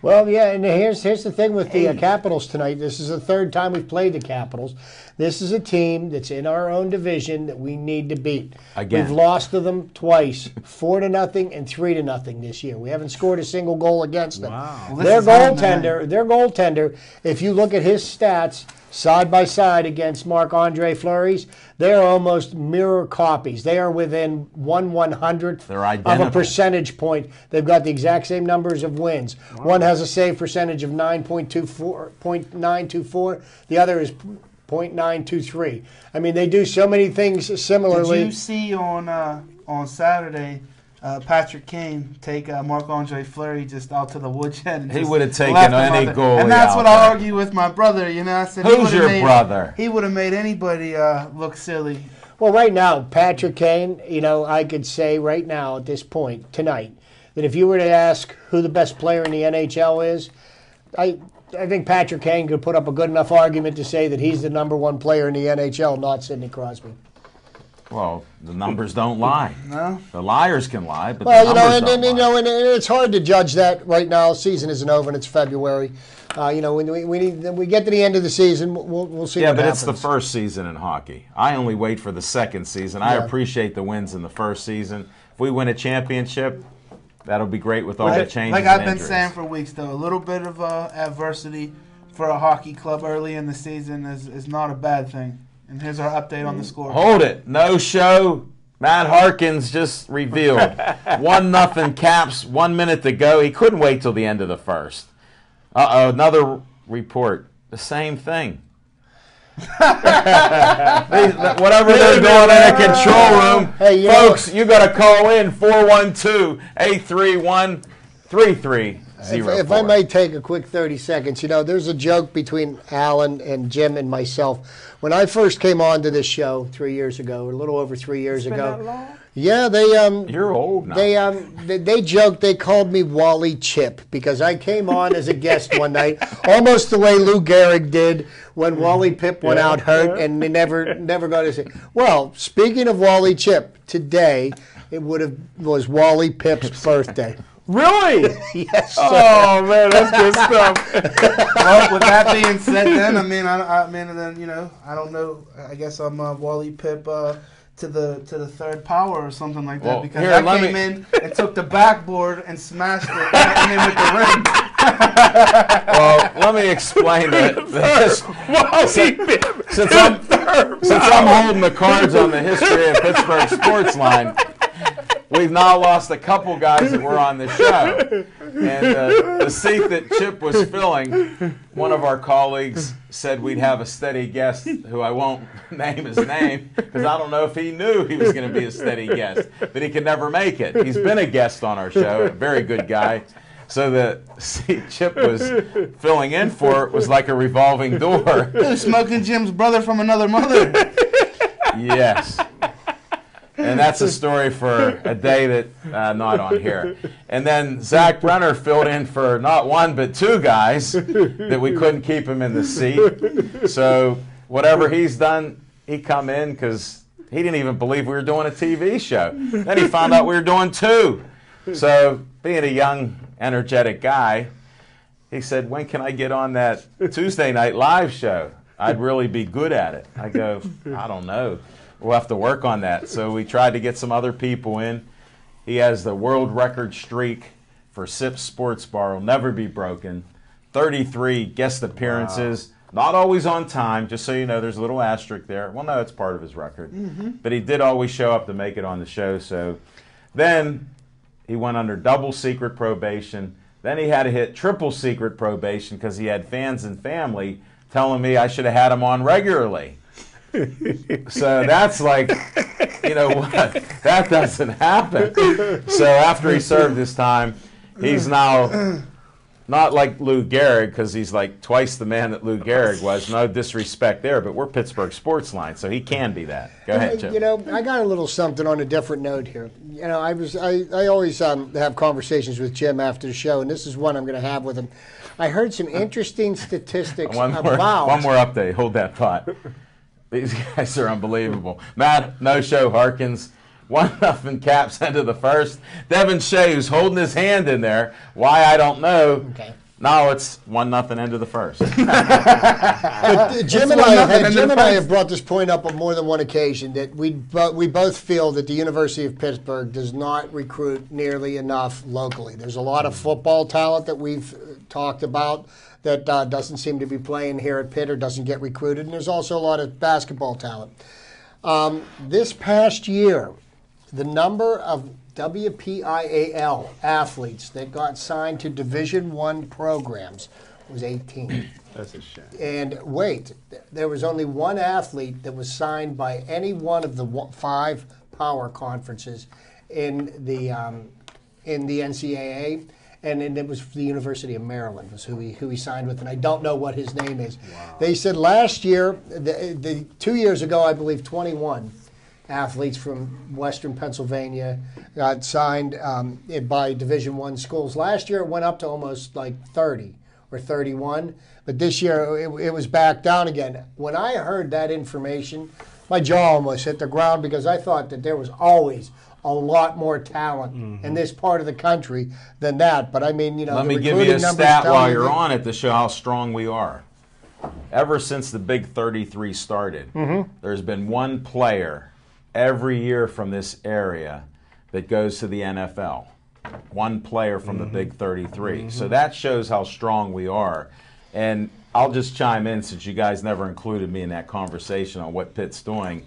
Well, yeah, and here's here's the thing with the uh, Capitals tonight. This is the third time we've played the Capitals. This is a team that's in our own division that we need to beat. Again. We've lost to them twice, four to nothing and three to nothing this year. We haven't scored a single goal against them. Well, Their is home tonight. goaltender, their goaltender. If you look at his stats side by side against Marc Andre Fleury's, they are almost mirror copies. They are within one one hundredth of a percentage point. They've got the exact same numbers of wins. One has a save percentage of 9.24, 0.924. The other is 0.923. I mean, they do so many things similarly. Did similarly. you see on uh, on Saturday uh, Patrick Kane take uh, Marc Andre Fleury just out to the woodshed? And He would've taken left him any out there. goalie And that's out what I argue with my brother. You know, I said he Who's would've your made- brother? He would have made anybody uh, look silly. Well, right now, Patrick Kane, you know, I could say right now at this point, tonight, that if you were to ask who the best player in the NHL is, I I think Patrick Kane could put up a good enough argument to say that he's the number one player in the NHL, not Sidney Crosby. Well, the numbers don't lie. No. The liars can lie, but Well, the you know, and, and, you know, and it's hard to judge that right now. Season isn't over, and it's February. Uh, you know, when we we, need, when we get to the end of the season, we'll, we'll see. Yeah, but happens. it's the first season in hockey. I only wait for the second season. I Yeah. appreciate the wins in the first season. If we win a championship, that'll be great with all the changes. like I've been injuries. saying for weeks, though, a little bit of uh, adversity for a hockey club early in the season is, is not a bad thing. And here's our update on the score. Hold it. No show. Matt Harkins just revealed one nothing Caps. One minute to go. He couldn't wait till the end of the first. Uh oh. Another report. The same thing. They- whatever they're doing in a control room, Hey, you know- folks, you got to call in 412 831 3304. If, if I may take a quick 30 seconds, you know, there's a joke between Alan and Jim and myself. When I first came on to this show three years ago, a little over three years ago, yeah, they um, You're old now. They um they, they joked they called me Wally Chip because I came on as a guest one night, almost the way Lou Gehrig did when Wally Pipp went out hurt and they never never got to say. Well, speaking of Wally Chip, today it would have was Wally Pipp's birthday. Really? Yes, sir. oh man, that's good stuff. well, with that being said, then I mean, I, I mean, then you know, I don't know. I guess I'm uh, Wally Pipp uh, to the to the third power or something like that Well, because here, I came me- in and took the backboard and smashed it and then with the ring. well, let me explain that. this. Wally since I'm, since I'm holding the cards on the history of Pittsburgh sports line, we've now lost a couple guys that were on the show. And uh, the seat that Chip was filling, one of our colleagues said we'd have a steady guest who I won't name his name because I don't know if he knew he was going to be a steady guest, but he could never make it. He's been a guest on our show, a very good guy. So the seat Chip was filling in for was like a revolving door. Dude, Smoking Jim's brother from another mother. Yes. And that's a story for a day that uh, not on here. And then Zach Brenner filled in for not one but two guys that we couldn't keep him in the seat. So whatever he's done, he come in because he didn't even believe we were doing a TV show. Then he found out we were doing two. So being a young, energetic guy, he said, "When can I get on that Tuesday night live show? I'd really be good at it." I go, "I don't know. We'll have to work on that." So we tried to get some other people in. He has the world record streak for Sip Sports Bar will never be broken. 33 guest appearances, not always on time. Just so you know, there's a little asterisk there. Well, no, it's part of his record, mm-hmm. but he did always show up to make it on the show. So then he went under double secret probation. Then he had to hit triple secret probation because he had fans and family telling me I should have had him on regularly. So that's like, you know what? That doesn't happen. So after he served his time, he's now not like Lou Gehrig because he's like twice the man that Lou Gehrig was. No disrespect there, but we're Pittsburgh sports line, so he can be that. Go ahead, Chip. You know, I got a little something on a different note here. You know, I was I, I always um, have conversations with Jim after the show, and this is one I'm going to have with him. I heard some interesting statistics One more, about one more update. Hold that thought. These guys are unbelievable. Matt, no show. Harkins, one nothing. Caps into the first. Devin Shea, who's holding his hand in there. Why I don't know. Okay. No, it's one nothing into the first. Uh, Jim and I, have, in Jim and I have brought this point up on more than one occasion that we bo- we both feel that the University of Pittsburgh does not recruit nearly enough locally. There's a lot of football talent that we've uh, talked about that uh, doesn't seem to be playing here at Pitt or doesn't get recruited, and there's also a lot of basketball talent. Um, this past year, the number of WPIAL athletes that got signed to Division One programs was 18. That's a shame. And wait, there was only one athlete that was signed by any one of the five power conferences in the um, in the NCAA, and, and it was the University of Maryland was who he who he signed with, and I don't know what his name is. They said last year, the, the two years ago, I believe, 21 athletes from Western Pennsylvania got signed um, by Division One schools. Last year, it went up to almost like 30 or 31. But this year it, it was back down again. When I heard that information, my jaw almost hit the ground because I thought that there was always a lot more talent in this part of the country than that. But I mean, you know, Let the me give you a stat while you're on it to show how strong we are. Ever since the Big 33 started, Mm-hmm. there's been one player every year from this area that goes to the NFL. One player from the Mm-hmm. Big 33. So that shows how strong we are. And I'll just chime in since you guys never included me in that conversation on what Pitt's doing.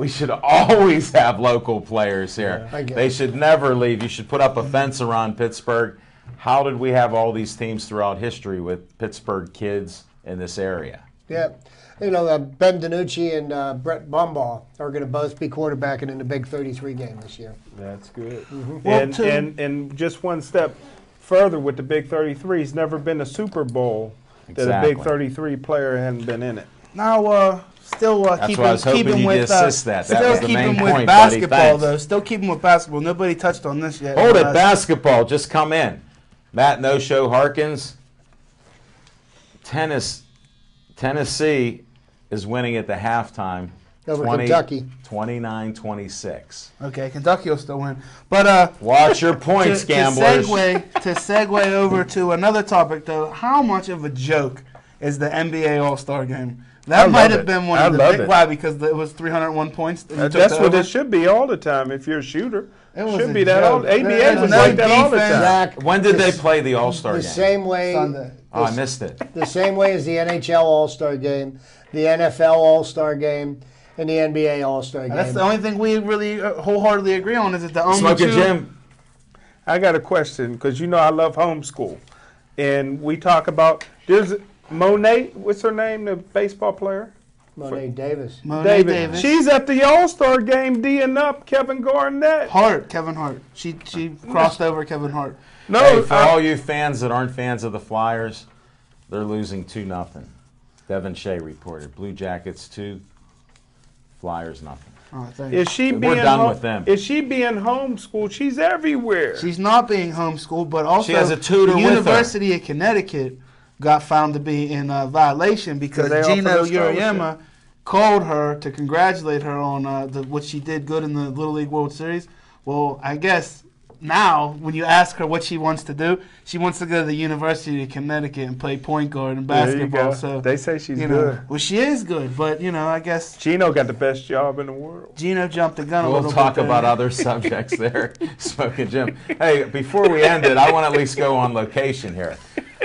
We should always have local players here. I get they it. should never leave. You should put up a fence around Pittsburgh. How did we have all these teams throughout history with Pittsburgh kids in this area? Yeah. You know, uh, Ben DiNucci and uh, Brett Bumbaugh are going to both be quarterbacking in the Big 33 game this year. That's good. Well, And, to- and and just one step further with the Big 33, it's never been a Super Bowl that a Big 33 player hadn't been in it. Now, uh, still uh, That's keeping, why I was keeping with uh, that. Still keeping main with point, basketball Thanks. though. Still keeping with basketball. Nobody touched on this yet. Hold it, basketball. Just come in. Matt No Show Harkins. Tennis, Tennessee is winning at the halftime. Over Kentucky. 29 26. Okay, Kentucky will still win. But uh, Watch your to, points, to gamblers. segue to segue over to another topic though, how much of a joke is the NBA All Star Game? That I might have it. been one I of the love big it. why because it was 301 points. and Uh, took that's what over. it should be all the time if you're a shooter. It was should a be that all. ABA was no like that all the time. Zach, When did they play the All Star game? The same way. Sunday. Oh, I missed it. the same way as the NHL All Star Game, the NFL All Star Game, and the NBA All Star Game. That's the only thing we really uh, wholeheartedly agree on is that the only Smoking two. Jim. I got a question because you know I love homeschool, and we talk about there's Mo'ne. What's her name? The baseball player. Mo'ne Davis. Mo'ne David. Davis. She's at the All Star game D'ing up Kevin Garnett. Hart, Kevin Hart. She she crossed over Kevin Hart. No, Hey, for I- all you fans that aren't fans of the Flyers, they're losing 2 nothing. Devin Shea reported. Blue Jackets 2, Flyers nothing. Oh, thank is she We're being done home- with them. Is she being homeschooled? She's everywhere. She's not being homeschooled, but also She has a tutor the with her. University of Connecticut got found to be in uh, violation because they offered Geno her. Auriemma called her to congratulate her on uh, the, what she did good in the Little League World Series. Well, I guess now when you ask her what she wants to do, she wants to go to the University of Connecticut and play point guard in There you basketball. So they say she's you know, good. well, she is good, but you know, I guess Geno got the best job in the world. Geno jumped the gun a We'll little talk bit. about other subjects there, Smoking Jim. Hey, before we end it, I want to at least go on location here.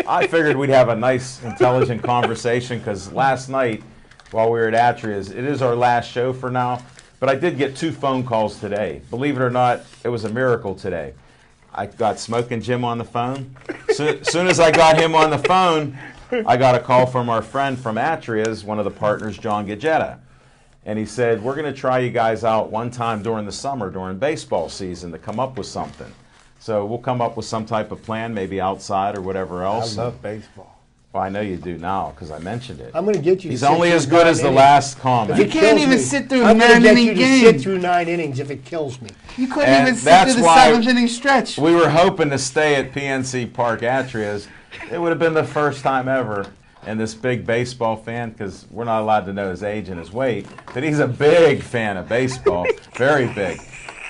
I figured we'd have a nice, intelligent conversation because last night, while we were at Atria's, it is our last show for now. But I did get two phone calls today. Believe it or not, it was a miracle today. I got Smoking Jim on the phone. So, soon as I got him on the phone, I got a call from our friend from Atria's, one of the partners, John Gagetta. And he said, We're going to try you guys out one time during the summer, during baseball season, to come up with something. So we'll come up with some type of plan, maybe outside or whatever else. I love baseball. Well, I know you do now because I mentioned it. I'm going to get you. He's sit only through as good as the nine last innings. comment. You If it can't even me, sit through a I'm gonna get nine-inning you to game. sit through nine innings if it kills me. You couldn't And even sit that's through the seventh inning stretch. We were hoping to stay at PNC Park Atria's. It would have been the first time ever. And this big baseball fan, because we're not allowed to know his age and his weight, that he's a big fan of baseball, very big.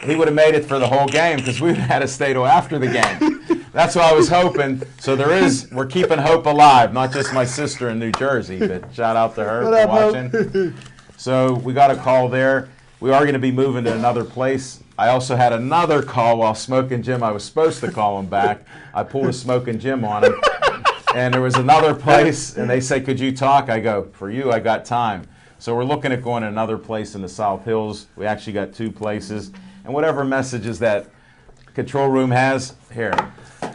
He would have made it for the whole game because we had to stay till after the game. That's what I was hoping. So there is, we're keeping hope alive. Not just my sister in New Jersey, but shout out to her What for up, Hope? watching. So we got a call there. We are going to be moving to another place. I also had another call while Smoking Jim. I was supposed to call him back. I pulled a Smoking Jim on him. And there was another place, and they said, Could you talk? I go, For you, I got time. So we're looking at going to another place in the South Hills. We actually got two places. And whatever messages that control room has, here. we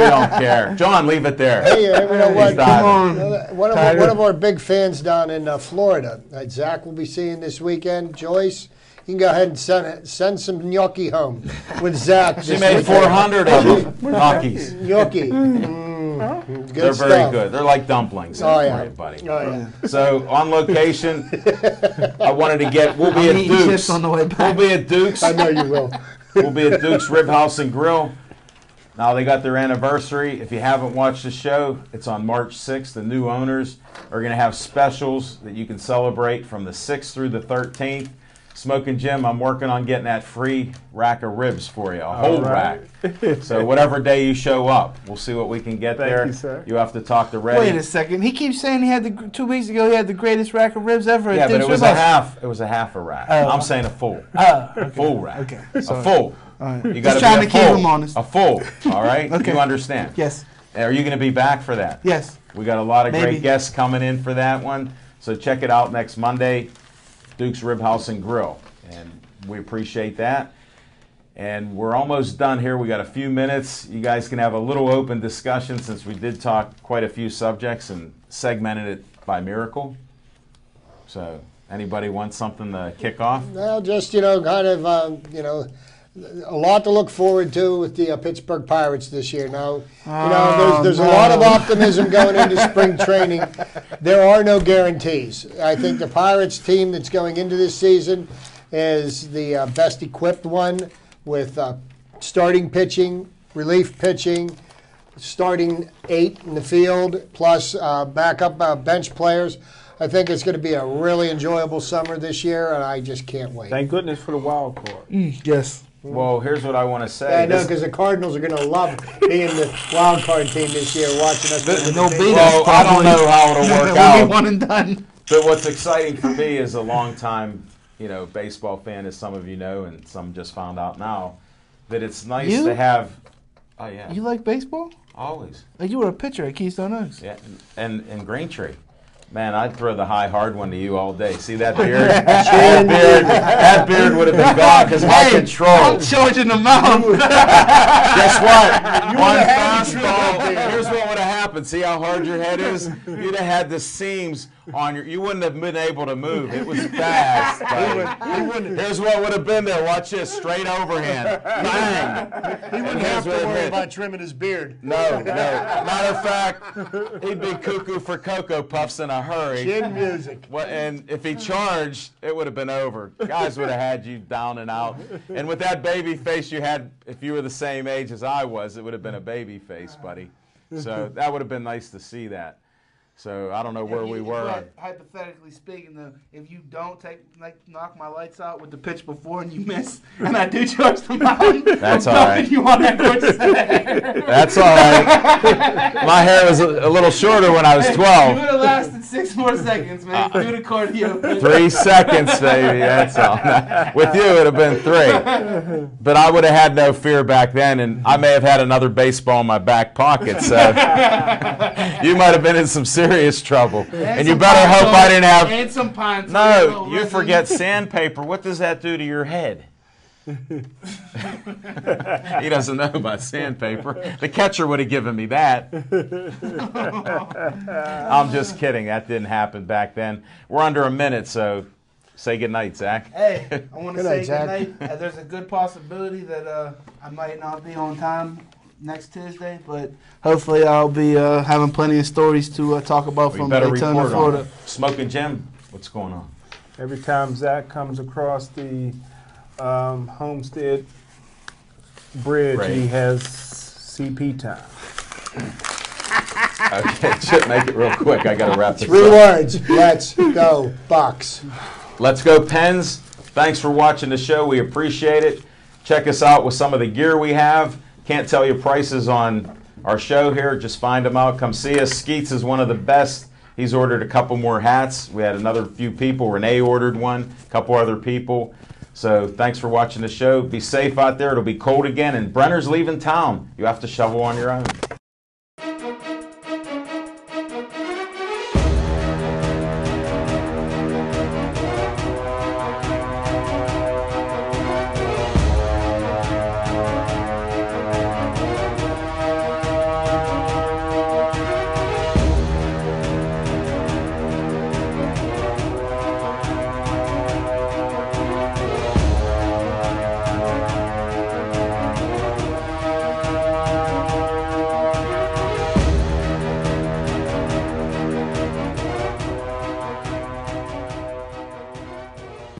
don't care. John, leave it there. Hey, you know what? diving. Uh, One of, our, one of our big fans down in uh, Florida, uh, Zach will be seeing this weekend. Joyce, you can go ahead and send send some gnocchi home with Zach. She made weekend. 400 of them. Gnocchis. Gnocchi. Good They're stuff. very good. They're like dumplings. Oh, yeah. you, buddy. Oh, yeah. So on location, I wanted to get. We'll be I'm at Duke's. chips on the way We'll be at Duke's. I know you will. We'll be at Duke's Rib House and Grill. Now they got their anniversary. If you haven't watched the show, it's on March 6th. The new owners are going to have specials that you can celebrate from the 6th through the 13th. Smoking Jim, I'm working on getting that free rack of ribs for you, a whole right. rack. so whatever day you show up, we'll see what we can get Thank there. you, sir. you have to talk to Reddy. Wait a second. He keeps saying he had the two weeks ago. He had the greatest rack of ribs ever. yeah, but it was a House. half. It was a half a rack. Oh. I'm saying a full. Oh, okay. full rack. Okay, Sorry. A sorry. full. All right. You Just got trying be to a keep full. him honest. A full. All right. Okay. You understand? Yes. Are you going to be back for that? Yes. We got a lot of Maybe. great guests coming in for that one. So check it out next Monday, Duke's Rib House and Grill. And we appreciate that. And we're almost done here. We got a few minutes. You guys can have a little open discussion since we did talk quite a few subjects and segmented it by miracle. So anybody want something to kick off? Well, just you know, kind of um, you know, a lot to look forward to with the uh, Pittsburgh Pirates this year. Now, you know, Oh, there's, there's a lot of optimism going into spring training. There are no guarantees. I think the Pirates team that's going into this season is the uh, best equipped one with uh, starting pitching, relief pitching, starting eight in the field, plus uh, backup uh, bench players. I think it's going to be a really enjoyable summer this year, and I just can't wait. Thank goodness for the wild card. Yes. Mm. Well, here's what I want to say. Yeah, I know because the Cardinals are going to love being the wild card team this year, watching us. But- win the no beat well, I don't know how it'll work we'll out. one and done. But what's exciting for me is a longtime, you know, baseball fan, as some of you know, and some just found out now, that it's nice You? to have. Oh yeah, You like baseball? always. Like you were a pitcher at Keystone Oaks. Yeah, and and, and Green Tree. Man, I'd throw the high hard one to you all day. See that beard? that beard, that beard would have been gone because my control. I'm charging them out. Guess what? You One would've had the triple fastball. Here's what would have. See how hard your head is? You'd have had the seams on your. You wouldn't have been able to move. It was fast. buddy. Here's what would have been there. Watch this. Straight overhand. Bang. He wouldn't have to worry about trimming his beard. No, no. Matter of fact, he'd be cuckoo for cocoa puffs in a hurry. Chin music. What, and if he charged, it would have been over. Guys would have had you down and out. And with that baby face you had, if you were the same age as I was, it would have been a baby face, buddy. So that would have been nice to see that. So I don't know where If we were. hypothetically speaking, though, if you don't take like knock my lights out with the pitch before and you miss, and I do charge the mound, That's I'm all right. you on that. That's all right. My hair was a, a little shorter when I was twelve. You 12. would have lasted six more seconds, man. Uh, do the cardio. Three seconds, baby. That's all. With you, it would have been three. But I would have had no fear back then, and I may have had another baseball in my back pocket. So you might have been in some serious trouble. And you better pine hope I didn't have. And some pine No, little you resin. forget sandpaper. What does that do to your head? he doesn't know about sandpaper. The catcher would have given me that. I'm just kidding. That didn't happen back then. We're under a minute, so say goodnight, Zach. Hey, I want to say night, Zach. good night. Uh, there's a good possibility that uh, I might not be on time next Tuesday, but hopefully I'll be uh, having plenty of stories to uh, talk about We from better Daytona, report Florida. on Smoking Jim. What's going on? Every time Zach comes across the um, Homestead Bridge, Right. he has CP time. Okay, Chip, make it real quick. I got to wrap this Three up. words. Let's go, Bucks. Let's go, Pens. Thanks for watching the show. We appreciate it. Check us out with some of the gear we have. Can't tell you prices on our show here. Just find them out. Come see us. Skeets is one of the best. He's ordered a couple more hats. We had another few people. Renee ordered one, a couple other people. So thanks for watching the show. Be safe out there. It'll be cold again, and Brenner's leaving town. You have to shovel on your own.